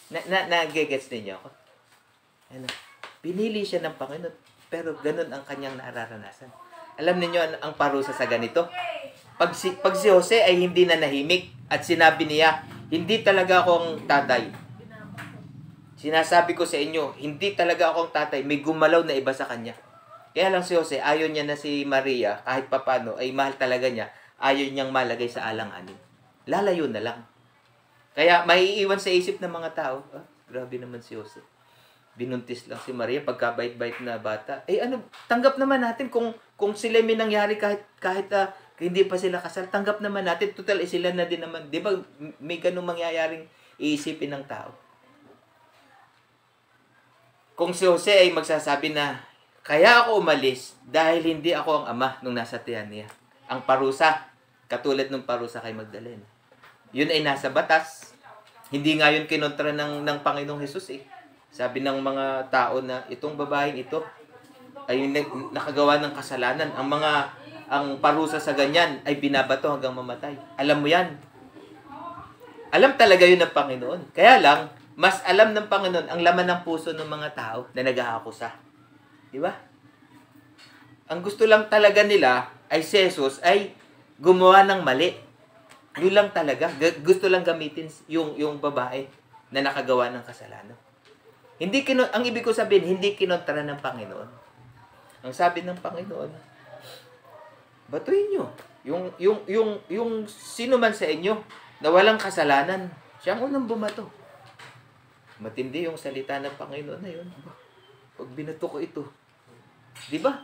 Speaker 1: Na, na, nagigets ninyo ako. Ano, pinili siya ng Panginoon, pero ganun ang kanyang nararanasan. Alam niyo ang, ang parusa sa ganito? Pag si, pag si Jose ay hindi na nahimik at sinabi niya, hindi talaga akong tatay. Sinasabi ko sa inyo, hindi talaga akong tatay. May gumalaw na iba sa kanya. Kaya lang si Jose, ayaw niya na si Maria, kahit papano, ay mahal talaga niya, ayaw niyang malagay sa alang-anin. Lalayo na lang. Kaya maiiwan sa isip ng mga tao, ah, grabe naman si Jose. Binuntis lang si Maria pagkabait-bait na bata. Eh ano, tanggap naman natin kung kung sila may nangyari kahit kahit ah, hindi pa sila kasal, tanggap naman natin total eh, sila na din naman. 'Di ba may ganung mangyayaring iisipin ng tao? Kung si Jose ay magsasabi na kaya ako umalis dahil hindi ako ang ama nung nasa tiyan niya. Ang parusa, katulad ng parusa kay Magdalena. Yun ay nasa batas. Hindi nga yun kinontra ng, ng Panginoong Jesus eh. Sabi ng mga tao na itong babaeng ito ay nakagawa ng kasalanan. Ang mga ang parusa sa ganyan ay binabato hanggang mamatay. Alam mo yan. Alam talaga yun ng Panginoon. Kaya lang, mas alam ng Panginoon ang laman ng puso ng mga tao na nag-aakusa. Di ba? Ang gusto lang talaga nila ay si Jesus ay gumawa ng mali. Yun lang talaga. Gusto lang gamitin yung, yung babae na nakagawa ng kasalanan. Hindi kino ang ibig ko sabihin, hindi kinontra ng Panginoon. Ang sabi ng Panginoon, batuhin nyo. Yung, yung, yung, yung sino man sa inyo na walang kasalanan, siya ang unang bumato. Matindi yung salita ng Panginoon na yun. Pag binato ko ito, di ba?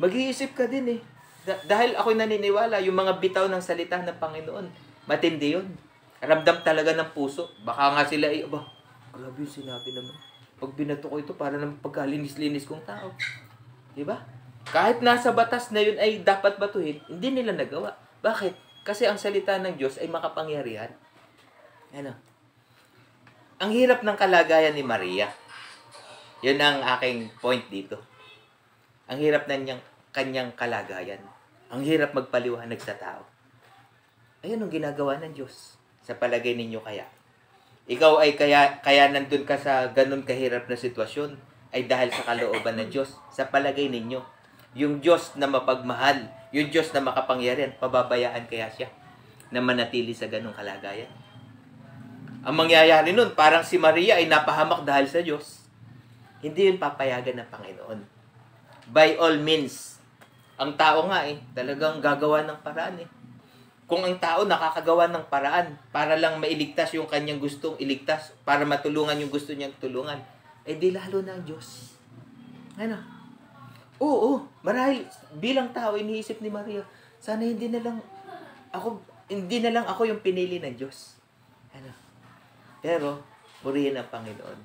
Speaker 1: Mag-iisip ka din eh. Da- dahil ako'y naniniwala, yung mga bitaw ng salita ng Panginoon, matindi yun. Ramdam talaga ng puso. Baka nga sila eh, aba, grabe yung sinabi naman. Pag binato ko ito, para ng pagkalinis-linis kong tao. Di ba? Kahit nasa batas na yun ay dapat batuhin, hindi nila nagawa. Bakit? Kasi ang salita ng Diyos ay makapangyarihan. Ano? Ang hirap ng kalagayan ni Maria. Yun ang aking point dito. Ang hirap na niyang kanyang kalagayan. Ang hirap magpaliwanag sa tao. Ayun ang ginagawa ng Diyos. Sa palagay ninyo kaya. Ikaw ay kaya, kaya nandun ka sa ganun kahirap na sitwasyon ay dahil sa kalooban ng Diyos. Sa palagay ninyo, yung Diyos na mapagmahal, yung Diyos na makapangyarihan, pababayaan kaya siya na manatili sa ganung kalagayan. Ang mangyayari nun, parang si Maria ay napahamak dahil sa Diyos. Hindi yun papayagan ng Panginoon. By all means, ang tao nga eh, talagang gagawa ng paraan eh. Kung ang tao nakakagawa ng paraan para lang mailigtas yung kanyang gustong iligtas, para matulungan yung gusto niyang tulungan, eh di lalo ang Diyos. Ano? Oo. Marahil bilang tao iniisip ni Maria, sana hindi na lang ako hindi na lang ako yung pinili ng Diyos. Ano? Pero purihin ang Panginoon.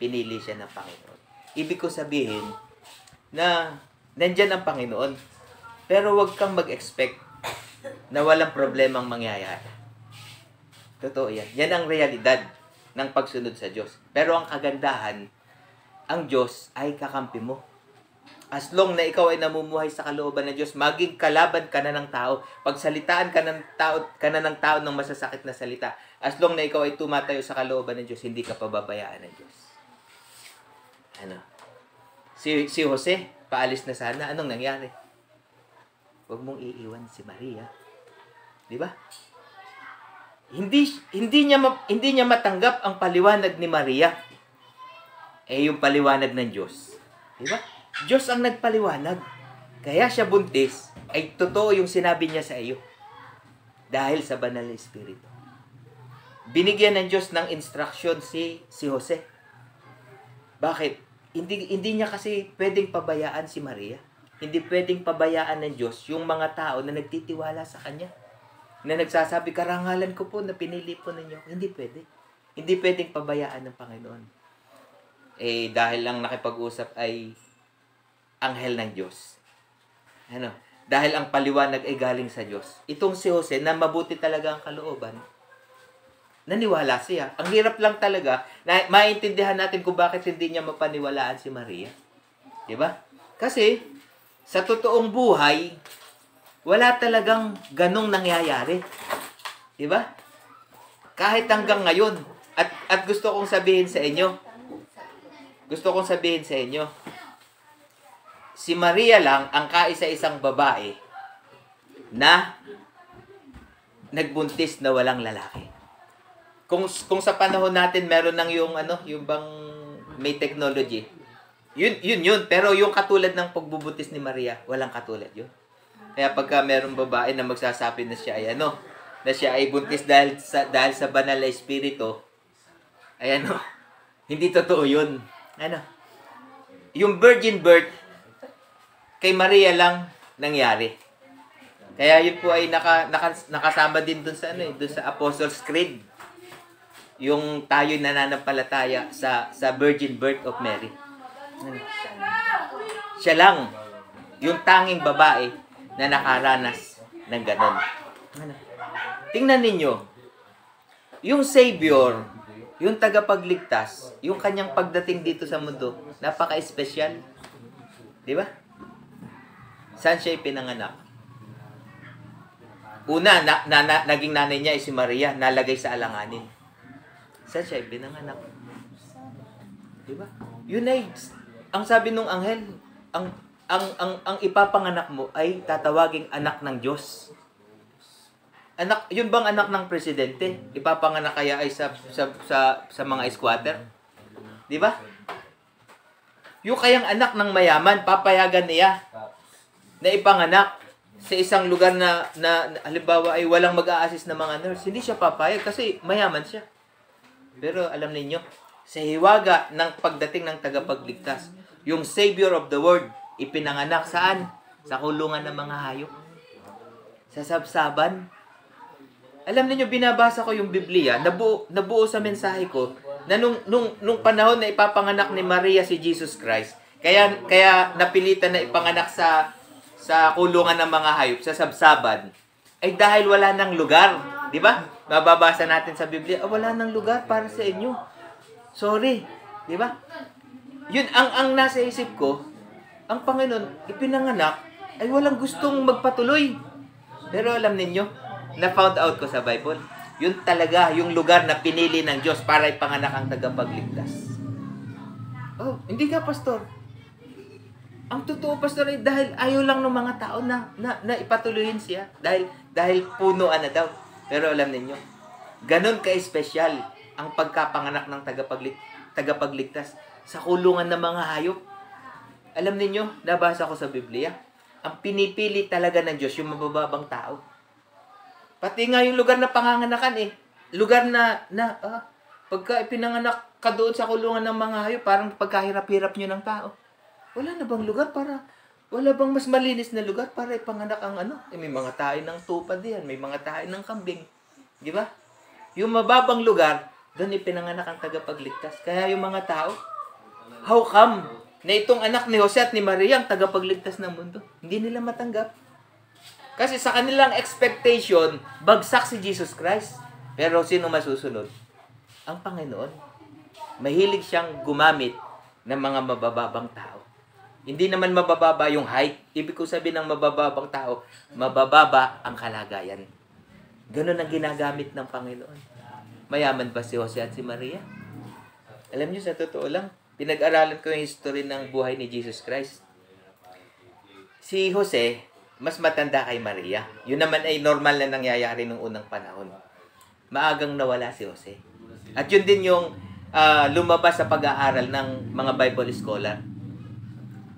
Speaker 1: Pinili siya ng Panginoon. Ibig ko sabihin na nandyan ang Panginoon. Pero huwag kang mag-expect na walang problemang mangyayari. Totoo yan. Yan ang realidad ng pagsunod sa Diyos. Pero ang kagandahan, ang Diyos ay kakampi mo. As long na ikaw ay namumuhay sa kalooban ng Diyos, maging kalaban ka na ng tao, pagsalitaan ka ng tao, ka na ng tao ng masasakit na salita, as long na ikaw ay tumatayo sa kalooban ng Diyos, hindi ka pababayaan ng Diyos. Ano? Si, si Jose, paalis na sana. Anong nangyari? Huwag mong iiwan si Maria. Di ba? Hindi hindi niya hindi niya matanggap ang paliwanag ni Maria. Eh yung paliwanag ng Diyos. Di ba? Diyos ang nagpaliwanag. Kaya siya buntis, ay totoo yung sinabi niya sa iyo. Dahil sa banal na Espiritu. Binigyan ng Diyos ng instruction si si Jose. Bakit? Hindi hindi niya kasi pwedeng pabayaan si Maria. Hindi pwedeng pabayaan ng Diyos yung mga tao na nagtitiwala sa kanya. na nagsasabi, karangalan ko po na pinili po ninyo. ako." Hindi pwede. Hindi pwedeng pabayaan ng Panginoon. Eh, dahil lang nakipag-usap ay anghel ng Diyos. Ano? Dahil ang paliwanag ay galing sa Diyos. Itong si Jose, na mabuti talaga ang kalooban, naniwala siya. Ang hirap lang talaga, na maintindihan natin kung bakit hindi niya mapaniwalaan si Maria. Di ba? Kasi, sa totoong buhay, wala talagang ganong nangyayari. Di ba? Kahit hanggang ngayon. At, at gusto kong sabihin sa inyo, gusto kong sabihin sa inyo, si Maria lang ang kaisa-isang babae na nagbuntis na walang lalaki. Kung kung sa panahon natin meron nang yung ano, yung bang may technology. Yun yun yun, pero yung katulad ng pagbubuntis ni Maria, walang katulad yun. Kaya pagka merong babae na magsasabi na siya ay ano, na siya ay buntis dahil sa dahil sa banal na espiritu, ay ano, hindi totoo yun. Ano? Yung virgin birth, kay Maria lang nangyari. Kaya yun po ay naka, naka, nakasama din dun sa ano eh, dun sa Apostles' Creed. Yung tayo nananampalataya sa sa virgin birth of Mary. Siya lang yung tanging babae na nakaranas ng ganon. Ano? Tingnan ninyo, yung Savior, yung tagapagligtas, yung kanyang pagdating dito sa mundo, napaka-espesyal. Di ba? Saan siya ipinanganak? Una, na, na, na, naging nanay niya ay si Maria, nalagay sa alanganin. Saan siya ipinanganak? Di ba? Yun ay, ang sabi nung anghel, ang, ang, ang, ang ipapanganak mo ay tatawaging anak ng Diyos. Anak, yun bang anak ng presidente? Ipapanganak kaya ay sa, sa, sa, sa mga squatter? Di ba? Yung kayang anak ng mayaman, papayagan niya na ipanganak sa isang lugar na, na, na halimbawa ay walang mag-a-assist na mga nurse, hindi siya papayag kasi mayaman siya. Pero alam ninyo, sa hiwaga ng pagdating ng tagapagligtas, yung Savior of the world, ipinanganak saan? Sa kulungan ng mga hayop. Sa sabsaban. Alam niyo binabasa ko yung Biblia, nabuo, nabuo sa mensahe ko, na nung, nung, nung panahon na ipapanganak ni Maria si Jesus Christ, kaya, kaya napilitan na ipanganak sa sa kulungan ng mga hayop, sa sabsaban, ay dahil wala ng lugar. Di ba? Mababasa natin sa Biblia, "Ah, wala ng lugar para sa inyo. Sorry. Di ba? Yun, ang, ang nasa isip ko, ang Panginoon, ipinanganak, ay walang gustong magpatuloy. Pero alam ninyo, na-found out ko sa Bible, yun talaga yung lugar na pinili ng Diyos para ipanganak ang tagapagligtas. Oh, hindi ka pastor. Ang totoo pastor ay dahil ayaw lang ng mga tao na, na, na ipatuloyin siya. Dahil, dahil punuan na daw. Pero alam ninyo, ganun ka-espesyal ang pagkapanganak ng tagapaglig, tagapagligtas sa kulungan ng mga hayop. Alam ninyo, nabasa ko sa Biblia, ang pinipili talaga ng Diyos yung mabababang tao. Pati nga yung lugar na panganganakan eh. Lugar na, na ah, pagka ipinanganak ka doon sa kulungan ng mga hayop, parang pagkahirap-hirap nyo ng tao. Wala na bang lugar para, wala bang mas malinis na lugar para ipanganak ang ano? Eh, may mga tayo ng tupad yan, may mga tayo ng kambing. Di ba? Yung mababang lugar, doon ipinanganak ang tagapagligtas. Kaya yung mga tao, how come na itong anak ni Jose at ni Maria ang tagapagligtas ng mundo? Hindi nila matanggap. Kasi sa kanilang expectation, bagsak si Jesus Christ. Pero sino masusunod? Ang Panginoon. Mahilig siyang gumamit ng mga mabababang tao. Hindi naman mabababa yung height. Ibig ko sabihin ng mabababang tao, mabababa ang kalagayan. Ganun ang ginagamit ng Panginoon. Mayaman ba si Jose at si Maria? Alam niyo, sa totoo lang, pinag-aralan ko yung history ng buhay ni Jesus Christ. Si Jose, mas matanda kay Maria. Yun naman ay normal na nangyayari nung unang panahon. Maagang nawala si Jose. At yun din yung ah, lumabas sa pag-aaral ng mga Bible scholar.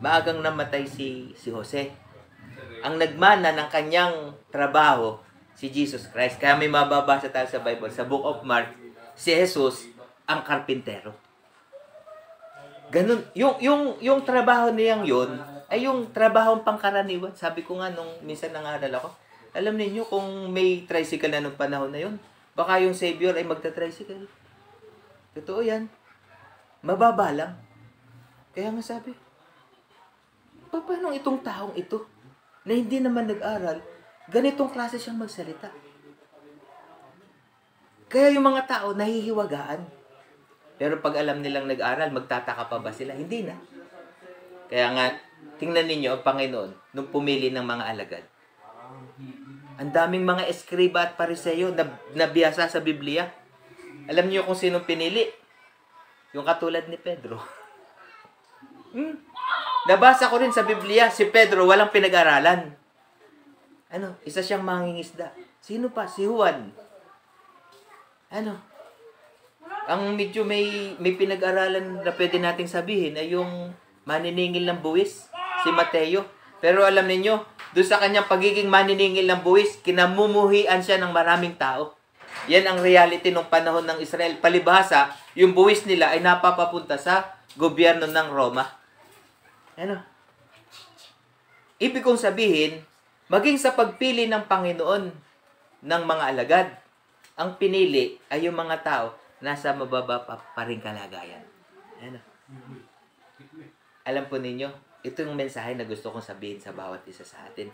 Speaker 1: Maagang namatay si, si Jose. Ang nagmana ng kanyang trabaho, si Jesus Christ. Kaya may mababasa tayo sa Bible, sa Book of Mark, si Jesus ang karpintero. Ganun, yung, yung, yung trabaho niyang yun, ay yung trabahong pangkaraniwan. Sabi ko nga nung minsan nangaral ako, Alam ninyo kung may tricycle na nung panahon na yun, baka yung Savior ay magta-tricycle. Totoo yan. Mababa lang. Kaya nga sabi, paano itong taong ito na hindi naman nag-aral, ganitong klase siyang magsalita. Kaya yung mga tao nahihiwagaan. Pero pag alam nilang nag-aral, magtataka pa ba sila? Hindi na. Kaya nga, tingnan ninyo ang Panginoon nung pumili ng mga alagad. Ang daming mga eskriba at pariseyo na nabiyasa sa Biblia. Alam niyo kung sinong pinili? Yung katulad ni Pedro. Hmm. Nabasa ko rin sa Biblia, si Pedro walang pinag-aralan. Ano, isa siyang mangingisda. Sino pa? Si Juan. Ano? Ang medyo may may pinag-aralan na pwede nating sabihin ay yung maniningil ng buwis, si Mateo. Pero alam ninyo, doon sa kanyang pagiging maniningil ng buwis, kinamumuhian siya ng maraming tao. Yan ang reality ng panahon ng Israel. Palibhasa, yung buwis nila ay napapapunta sa gobyerno ng Roma. Ano? Ibig kong sabihin, maging sa pagpili ng Panginoon ng mga alagad, ang pinili ay yung mga tao nasa mababa pa, pa rin kalagayan. Ano? Alam po ninyo, ito yung mensahe na gusto kong sabihin sa bawat isa sa atin.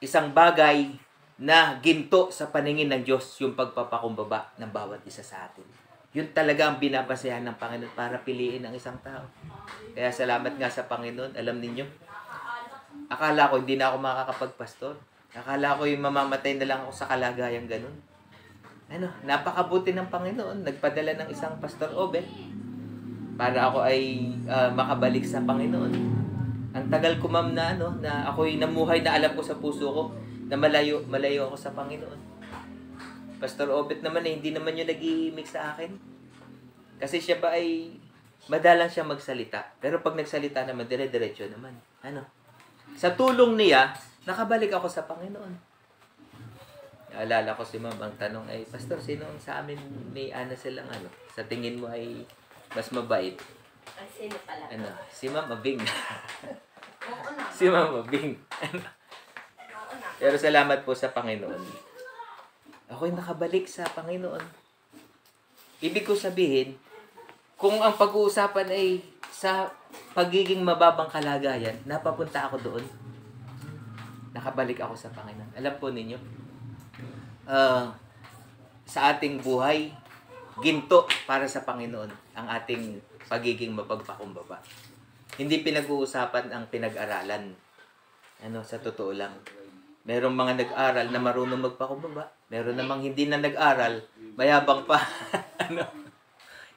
Speaker 1: Isang bagay na ginto sa paningin ng Diyos yung pagpapakumbaba ng bawat isa sa atin. Yun talaga ang binabasehan ng Panginoon para piliin ang isang tao. Kaya salamat nga sa Panginoon. Alam ninyo, akala ko hindi na ako makakapagpastor. Akala ko yung mamamatay na lang ako sa kalagayang ganun. Ano, napakabuti ng Panginoon. Nagpadala ng isang Pastor Obed para ako ay ah, makabalik sa Panginoon. Ang tagal ko ma'am na ano, na ako'y namuhay na alam ko sa puso ko na malayo, malayo ako sa Panginoon. Pastor Obet naman eh, hindi naman yung nag-iimik sa akin. Kasi siya ba ay madalang siya magsalita. Pero pag nagsalita naman, dire-diretso naman. Ano? Sa tulong niya, nakabalik ako sa Panginoon. Naalala ko si ma'am, ang tanong ay, Pastor, sino ang sa amin may ana silang ano? Sa tingin mo ay mas mabait?
Speaker 2: Ay, sino pala?
Speaker 1: Ano? Si Ma'am Abing.
Speaker 2: Oo na.
Speaker 1: si Ma'am Abing.
Speaker 2: Oo na.
Speaker 1: Pero salamat po sa Panginoon. Ako'y nakabalik sa Panginoon. Ibig ko sabihin, kung ang pag-uusapan ay sa pagiging mababang kalagayan, napapunta ako doon. Nakabalik ako sa Panginoon. Alam po ninyo, ah, sa ating buhay, ginto para sa Panginoon ang ating pagiging mapagpakumbaba. Hindi pinag-uusapan ang pinag-aralan. Ano, sa totoo lang. Merong mga nag-aral na marunong magpakumbaba. Meron namang hindi na nag-aral, mayabang pa. ano?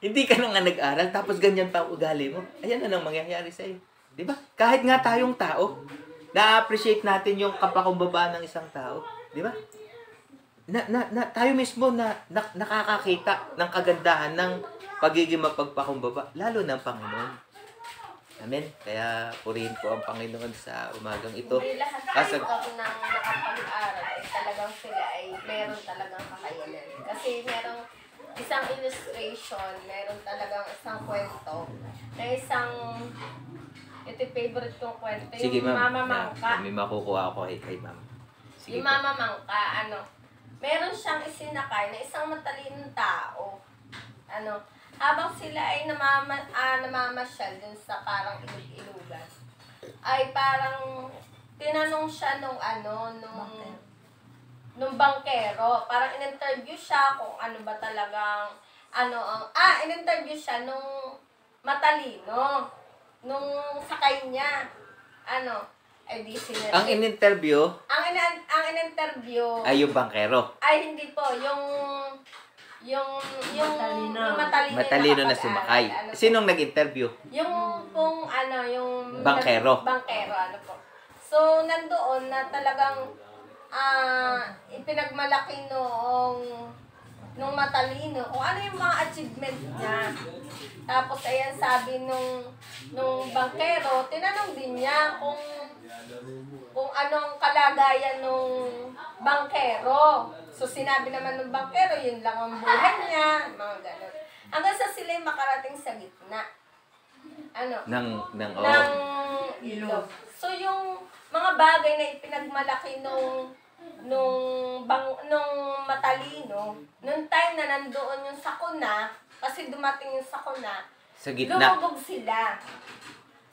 Speaker 1: Hindi ka na nga nag-aral, tapos ganyan pa ugali mo. Ayan na nang mangyayari sa'yo. Di ba? Kahit nga tayong tao, na-appreciate natin yung kapakumbaba ng isang tao. Di ba? Na, na, na, tayo mismo na, na nakakakita ng kagandahan ng pagiging mapagpakumbaba, lalo ng Panginoon. Amen. Kaya purihin po ang Panginoon sa umagang ito. Kasi-
Speaker 2: ng tao na nakapag-aral talagang sila ay meron talagang kakayanan. Kasi merong isang illustration, meron talagang isang kwento na isang ito yung favorite kong kwento,
Speaker 1: Sige,
Speaker 2: yung. Mama Mangka.
Speaker 1: May makukuha ako kay, kay ma'am. Sige
Speaker 2: Yung
Speaker 1: po.
Speaker 2: Mama Mangka, ano, meron siyang isinakay na isang matalinong tao. Ano, habang sila ay namama, ah, namamasyal dun sa parang ilug-ilugan, ay parang tinanong siya nung ano, nung nung bangkero. Parang in-interview siya kung ano ba talagang, ano, ang, ah, in-interview siya nung matalino, nung sakay niya. Ano, ay di sila.
Speaker 1: Ang in-interview
Speaker 2: ang, in- ang in-interview
Speaker 1: ay yung bangkero.
Speaker 2: ay hindi po, yung yung yung
Speaker 4: Matalino.
Speaker 2: yung matalino,
Speaker 1: Matalino na sumakay.
Speaker 2: Ano?
Speaker 1: Sinong nag-interview?
Speaker 2: Yung pong ano, yung
Speaker 1: Bangkero.
Speaker 2: Bangkero ano po. So nandoon na talagang ah ipinagmalaki noong nung matalino kung ano yung mga achievement niya. Tapos ayan sabi nung nung bangkero, tinanong din niya kung kung anong kalagayan nung bangkero. So sinabi naman ng bangkero, yun lang ang buhay niya, mga ganun. Hanggang sa sila makarating sa gitna. Ano?
Speaker 1: Ng, ng, oh.
Speaker 2: ng ilog. So yung mga mga bagay na ipinagmalaki nung nung bang nung matalino, nung time na nandoon yung sakuna, kasi dumating yung sakuna,
Speaker 1: Sa gitna.
Speaker 2: lumubog sila.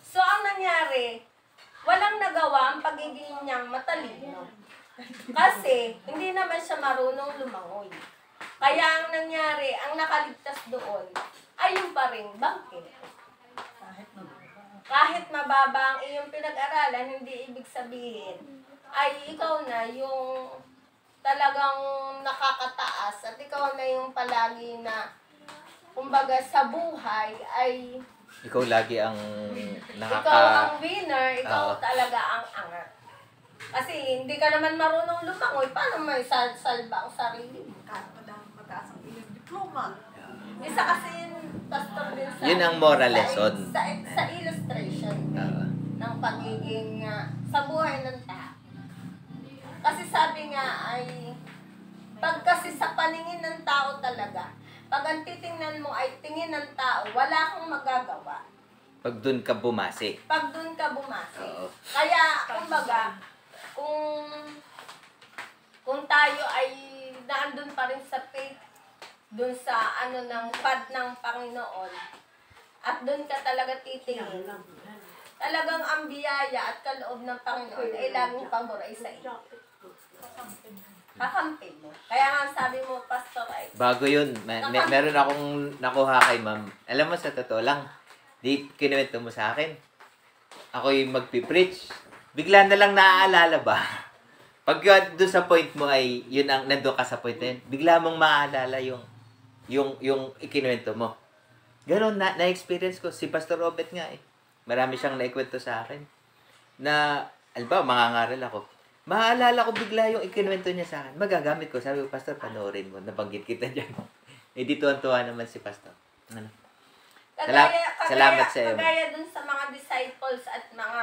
Speaker 2: So, ang nangyari, walang nagawa ang pagiging niyang matalino. Kasi, hindi naman siya marunong lumangoy. Kaya ang nangyari, ang nakaligtas doon, ay yung pa ring bangkit. Kahit mababa ang iyong pinag-aralan, hindi ibig sabihin ay ikaw na yung talagang nakakataas at ikaw na yung palagi na kumbaga sa buhay ay
Speaker 1: Ikaw lagi ang
Speaker 2: ikaw
Speaker 1: nakaka...
Speaker 2: ang winner, ikaw
Speaker 1: Oo.
Speaker 2: talaga ang angat. Kasi hindi ka naman marunong lumangoy, paano may sal salba ang sarili mo?
Speaker 4: Kahit madami mataas ang iyong diploma.
Speaker 2: Isa kasi yun, pastor din sa...
Speaker 1: Yun ang moral
Speaker 2: sa-
Speaker 1: lesson.
Speaker 2: Sa, sa illustration
Speaker 1: Oo.
Speaker 2: ng pagiging ah, sa buhay ng tao. Kasi sabi nga ay, pag kasi sa paningin ng tao talaga, pag ang titingnan mo ay tingin ng tao, wala kang magagawa.
Speaker 1: Pag dun ka bumase.
Speaker 2: Pag doon ka bumase.
Speaker 1: Oo.
Speaker 2: Kaya, kumbaga, kung kung tayo ay naandun pa rin sa faith, dun sa ano ng pad ng Panginoon, at doon ka talaga titingin, talagang ang biyaya at kaloob ng Panginoon ay laging paboray sa iyo. Kakampi mo. Kaya nga sabi mo, Pastor, ay
Speaker 1: Bago yun, me- me- meron akong nakuha kay ma'am. Alam mo, sa totoo lang, di kinuwento mo sa akin. Ako yung magpipreach. Bigla na lang naaalala ba? Pag doon sa point mo ay, yun ang, nandun ka sa point na yun, bigla mong maaalala yung, yung, yung ikinuwento mo. Ganon, na, na-experience ko. Si Pastor Robert nga eh. Marami siyang naikwento sa akin. Na, alam ba, mangangaral ako. Maaalala ko bigla yung ikinuwento niya sa akin. Magagamit ko. Sabi ko, Pastor, panoorin mo. Nabanggit kita dyan. eh, di tuwan-tuwa naman si Pastor. Ano?
Speaker 2: Kagaya, kagaya,
Speaker 1: salamat sa iyo.
Speaker 2: Kagaya dun sa mga disciples at mga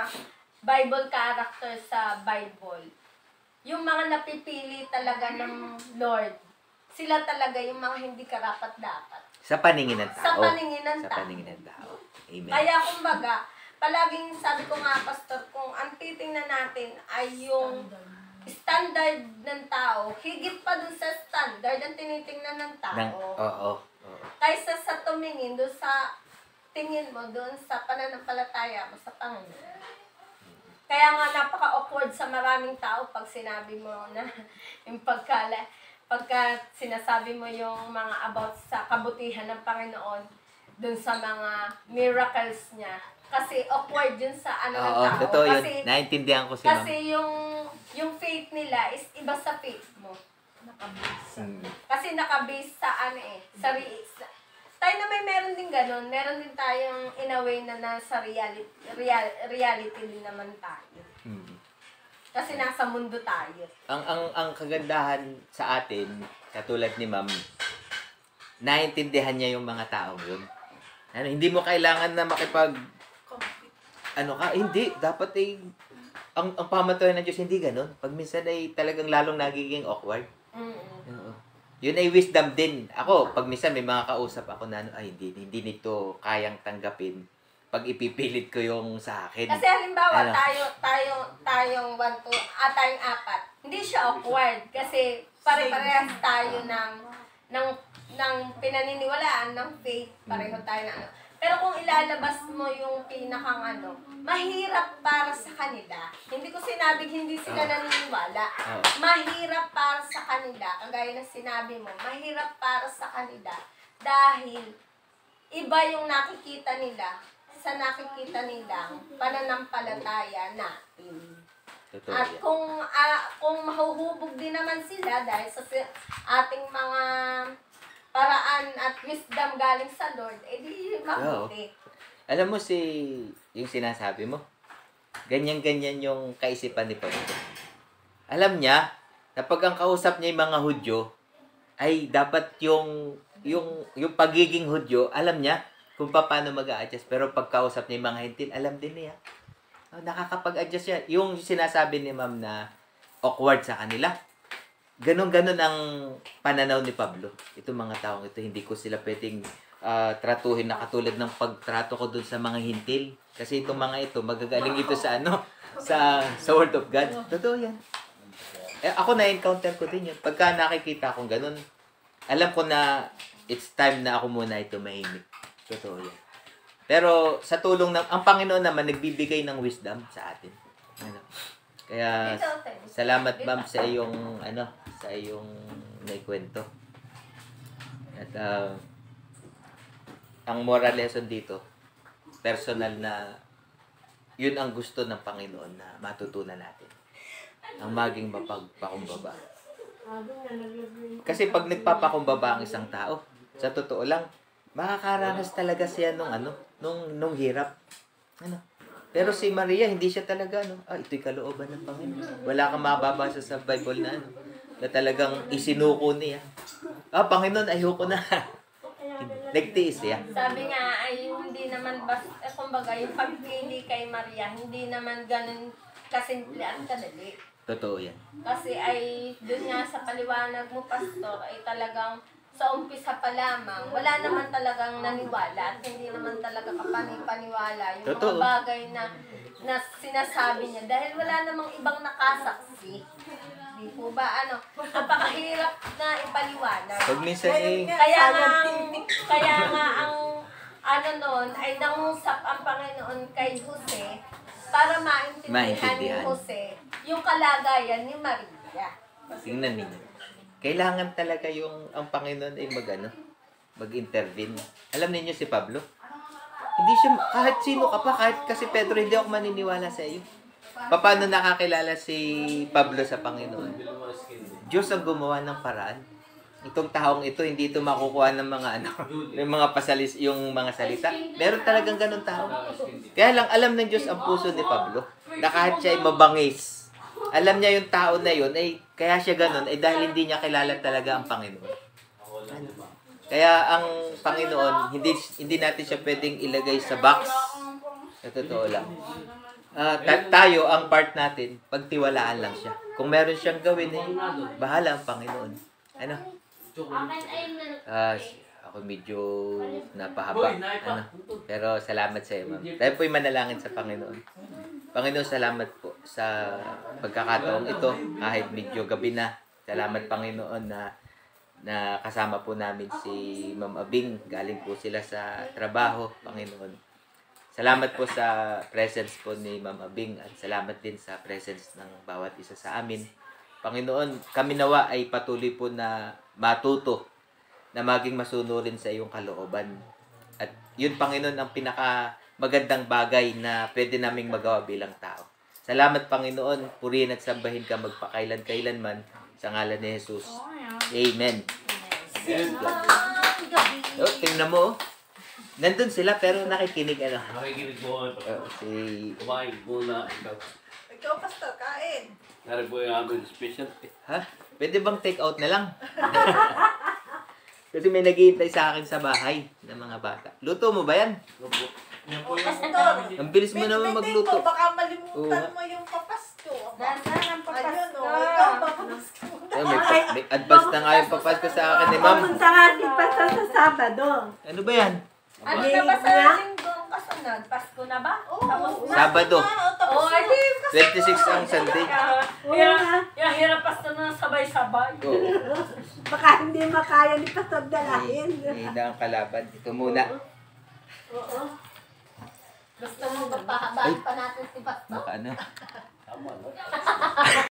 Speaker 2: Bible characters sa Bible. Yung mga napipili talaga ng Lord, sila talaga yung mga hindi karapat-dapat.
Speaker 1: Sa paningin ng tao.
Speaker 2: Sa paningin ng
Speaker 1: Sa
Speaker 2: tao.
Speaker 1: paningin ng tao. Amen.
Speaker 2: Kaya kumbaga, palaging sabi ko nga, Pastor, kung ang titingnan natin ay yung standard ng tao, higit pa dun sa standard ang tinitingnan ng tao.
Speaker 1: Oo, oo.
Speaker 2: kaysa sa tumingin doon sa tingin mo doon sa pananampalataya mo sa Panginoon. Kaya nga napaka-awkward sa maraming tao pag sinabi mo na yung pagkala, pagka sinasabi mo yung mga about sa kabutihan ng Panginoon doon sa mga miracles niya. Kasi awkward yun sa ano ng
Speaker 1: Oo,
Speaker 2: tao.
Speaker 1: totoo yun.
Speaker 2: Kasi,
Speaker 1: Naintindihan ko si ma'am.
Speaker 2: kasi yung, yung faith nila is iba sa faith mo.
Speaker 1: Mm.
Speaker 2: Kasi nakabase sa ano eh, sa, re- sa tayo na may meron din ganun, meron din tayong in a way na nasa reality, real, reality din naman tayo.
Speaker 1: Mm.
Speaker 2: Kasi nasa mundo tayo.
Speaker 1: Ang, ang, ang kagandahan sa atin, katulad ni ma'am, naintindihan niya yung mga taong yun. Ano, hindi mo kailangan na makipag ano ka, hindi, dapat ay ang, ang pamatayan ng Diyos hindi ganun. Pag minsan ay talagang lalong nagiging awkward.
Speaker 2: Mm.
Speaker 1: Yun ay wisdom din. Ako, pag minsan may mga kausap ako na ano, ay hindi, hindi nito kayang tanggapin pag ipipilit ko yung sa akin.
Speaker 2: Kasi halimbawa
Speaker 1: Ano?
Speaker 2: tayo, tayo, tayong one, two, ah, tayong apat, hindi siya awkward kasi pare-parehas tayo ng, ng, ng pinaniniwalaan ng faith, pareho tayo na ano. Pero kung ilalabas mo yung pinakang ano, mahirap para sa kanila. Sinabing hindi sila
Speaker 1: Oo.
Speaker 2: naniniwala.
Speaker 1: Oo.
Speaker 2: Mahirap para sa kanila, kagaya ng sinabi mo, mahirap para sa kanila dahil iba yung nakikita nila sa nakikita nilang pananampalataya natin.
Speaker 1: Totoo
Speaker 2: At
Speaker 1: yan.
Speaker 2: kung ah, kung mahuhubog din naman sila dahil sa si- ating mga paraan at wisdom galing sa Lord, edi mabuti.
Speaker 1: Alam mo si, yung sinasabi mo, ganyan-ganyan yung kaisipan ni Pablo. Alam niya, na pag ang kausap niya yung mga Hudyo, ay dapat yung, yung, yung pagiging Hudyo, alam niya kung paano mag adjust Pero pag kausap niya yung mga Hentil, alam din niya. Oh, nakakapag-adjust siya. Yung sinasabi ni ma'am na awkward sa kanila, Ganon-ganon ang pananaw ni Pablo. Itong mga taong ito, hindi ko sila pwedeng ah, tratuhin na katulad ng pagtrato ko dun sa mga hintil. Kasi itong mga ito, magagaling ito sa ano, sa, sa Word of God. Totoo yan. Eh, ako na-encounter ko din yun. Pagka nakikita akong ganun, alam ko na it's time na ako muna ito mahimik. Totoo yan. Pero sa tulong ng, ang Panginoon naman nagbibigay ng wisdom sa atin. Ano? Kaya salamat ma'am sa iyong ano, sa iyong naikwento. At ah, ang moral lesson dito, personal na yun ang gusto ng Panginoon na matutunan natin. Ang maging mapagpakumbaba. Kasi pag nagpapakumbaba ang isang tao, sa totoo lang, makakaranas talaga siya nung ano, nung, nung hirap. Ano? Pero si Maria, hindi siya talaga, ano, ah, ito'y kalooban ng Panginoon. Wala kang mababasa sa Bible na, ano, na talagang isinuko niya. Ah, Panginoon, ayoko na. Nagtiis siya.
Speaker 2: Sabi nga ay hindi naman bas eh, kumbaga yung pagpili kay Maria hindi naman ganun kasimple at kadali.
Speaker 1: Totoo yan.
Speaker 2: Kasi ay doon nga sa paliwanag mo pastor ay talagang sa umpisa pa lamang wala naman talagang naniwala at hindi naman talaga kapanipaniwala yung
Speaker 1: Totoo.
Speaker 2: mga bagay na na sinasabi niya dahil wala namang ibang nakasaksi. Di po ba ano, napakahirap na ipaliwanag.
Speaker 1: Pag minsan eh,
Speaker 2: Kaya nga, kaya nga ang ano noon ay nangusap ang Panginoon kay Jose para maintindihan, ni
Speaker 1: Maintindihan.
Speaker 2: Jose yung kalagayan ni Maria.
Speaker 1: tingnan ninyo. Kailangan talaga yung ang Panginoon ay magano, mag-intervene. Alam niyo si Pablo? Hindi siya, kahit sino ka pa, kahit kasi Pedro, hindi ako maniniwala sa iyo. Paano nakakilala si Pablo sa Panginoon? Diyos ang gumawa ng paraan. Itong taong ito, hindi ito makukuha ng mga ano, ng mga pasalis, yung mga salita. Meron talagang ganun tao. Kaya lang, alam ng Diyos ang puso ni Pablo, na kahit siya ay mabangis, alam niya yung tao na yun, ay kaya siya ganun, ay dahil hindi niya kilala talaga ang Panginoon. Kaya ang Panginoon, hindi hindi natin siya pwedeng ilagay sa box. Sa totoo lang. Ah, ta- tayo, ang part natin, pagtiwalaan lang siya. Kung meron siyang gawin, eh, bahala ang Panginoon. Ano? Ah, ako medyo napahaba. Ano? Pero salamat sa iyo, ma'am. Tayo po'y manalangin sa Panginoon. Panginoon, salamat po sa pagkakataong ito. Kahit medyo gabi na. Salamat, Panginoon, na na kasama po namin si Ma'am Abing. Galing po sila sa trabaho, Panginoon. Salamat po sa presence po ni Ma'am Abing at salamat din sa presence ng bawat isa sa amin. Panginoon, kami nawa ay patuloy po na matuto na maging masunurin sa iyong kalooban. At yun, Panginoon, ang pinaka magandang bagay na pwede naming magawa bilang tao. Salamat, Panginoon. Purihin at sambahin ka magpakailan-kailanman sa ngalan ni Jesus. Amen. Oh, tingnan mo. oh. Nandun sila pero nakikinig ano.
Speaker 3: Nakikinig po ako.
Speaker 1: Oh, si
Speaker 3: Kumain muna. Ikaw.
Speaker 4: Ikaw, pastor, kain.
Speaker 3: Nari po yung aming special.
Speaker 1: Ha? Pwede bang take out na lang? Kasi may naghihintay sa akin sa bahay ng mga bata. Luto mo ba yan?
Speaker 3: Opo. Yan
Speaker 4: O, pastor.
Speaker 1: Ang bilis mo naman magluto.
Speaker 4: date, Baka malimutan mo yung papasto.
Speaker 2: Nasaan ang
Speaker 4: Ayun, o.
Speaker 2: papastor?
Speaker 4: Ikaw, papasto.
Speaker 1: Oh, may, may advance na nga yung papasko sa akin ni ma'am.
Speaker 5: Pumunta nga si Pastor sa Sabado.
Speaker 1: Ano ba yan?
Speaker 2: Ano na ba sa
Speaker 5: nga.
Speaker 2: linggong kasunod? Pasko na ba?
Speaker 4: Oo,
Speaker 2: Tapos na?
Speaker 1: Sabado.
Speaker 4: Tapos
Speaker 2: Oh, edi.
Speaker 1: 26 ang Sunday.
Speaker 5: Oo nga.
Speaker 2: Yung hirap pasto na sabay-sabay.
Speaker 1: Oo.
Speaker 5: Baka hindi makaya ni Pastor dalahin.
Speaker 1: Hindi na ang kalaban. Ito muna.
Speaker 5: Oo.
Speaker 2: Gusto mo ba pahabaan pa natin si Pasto?
Speaker 1: Baka ano.
Speaker 3: Tama, no?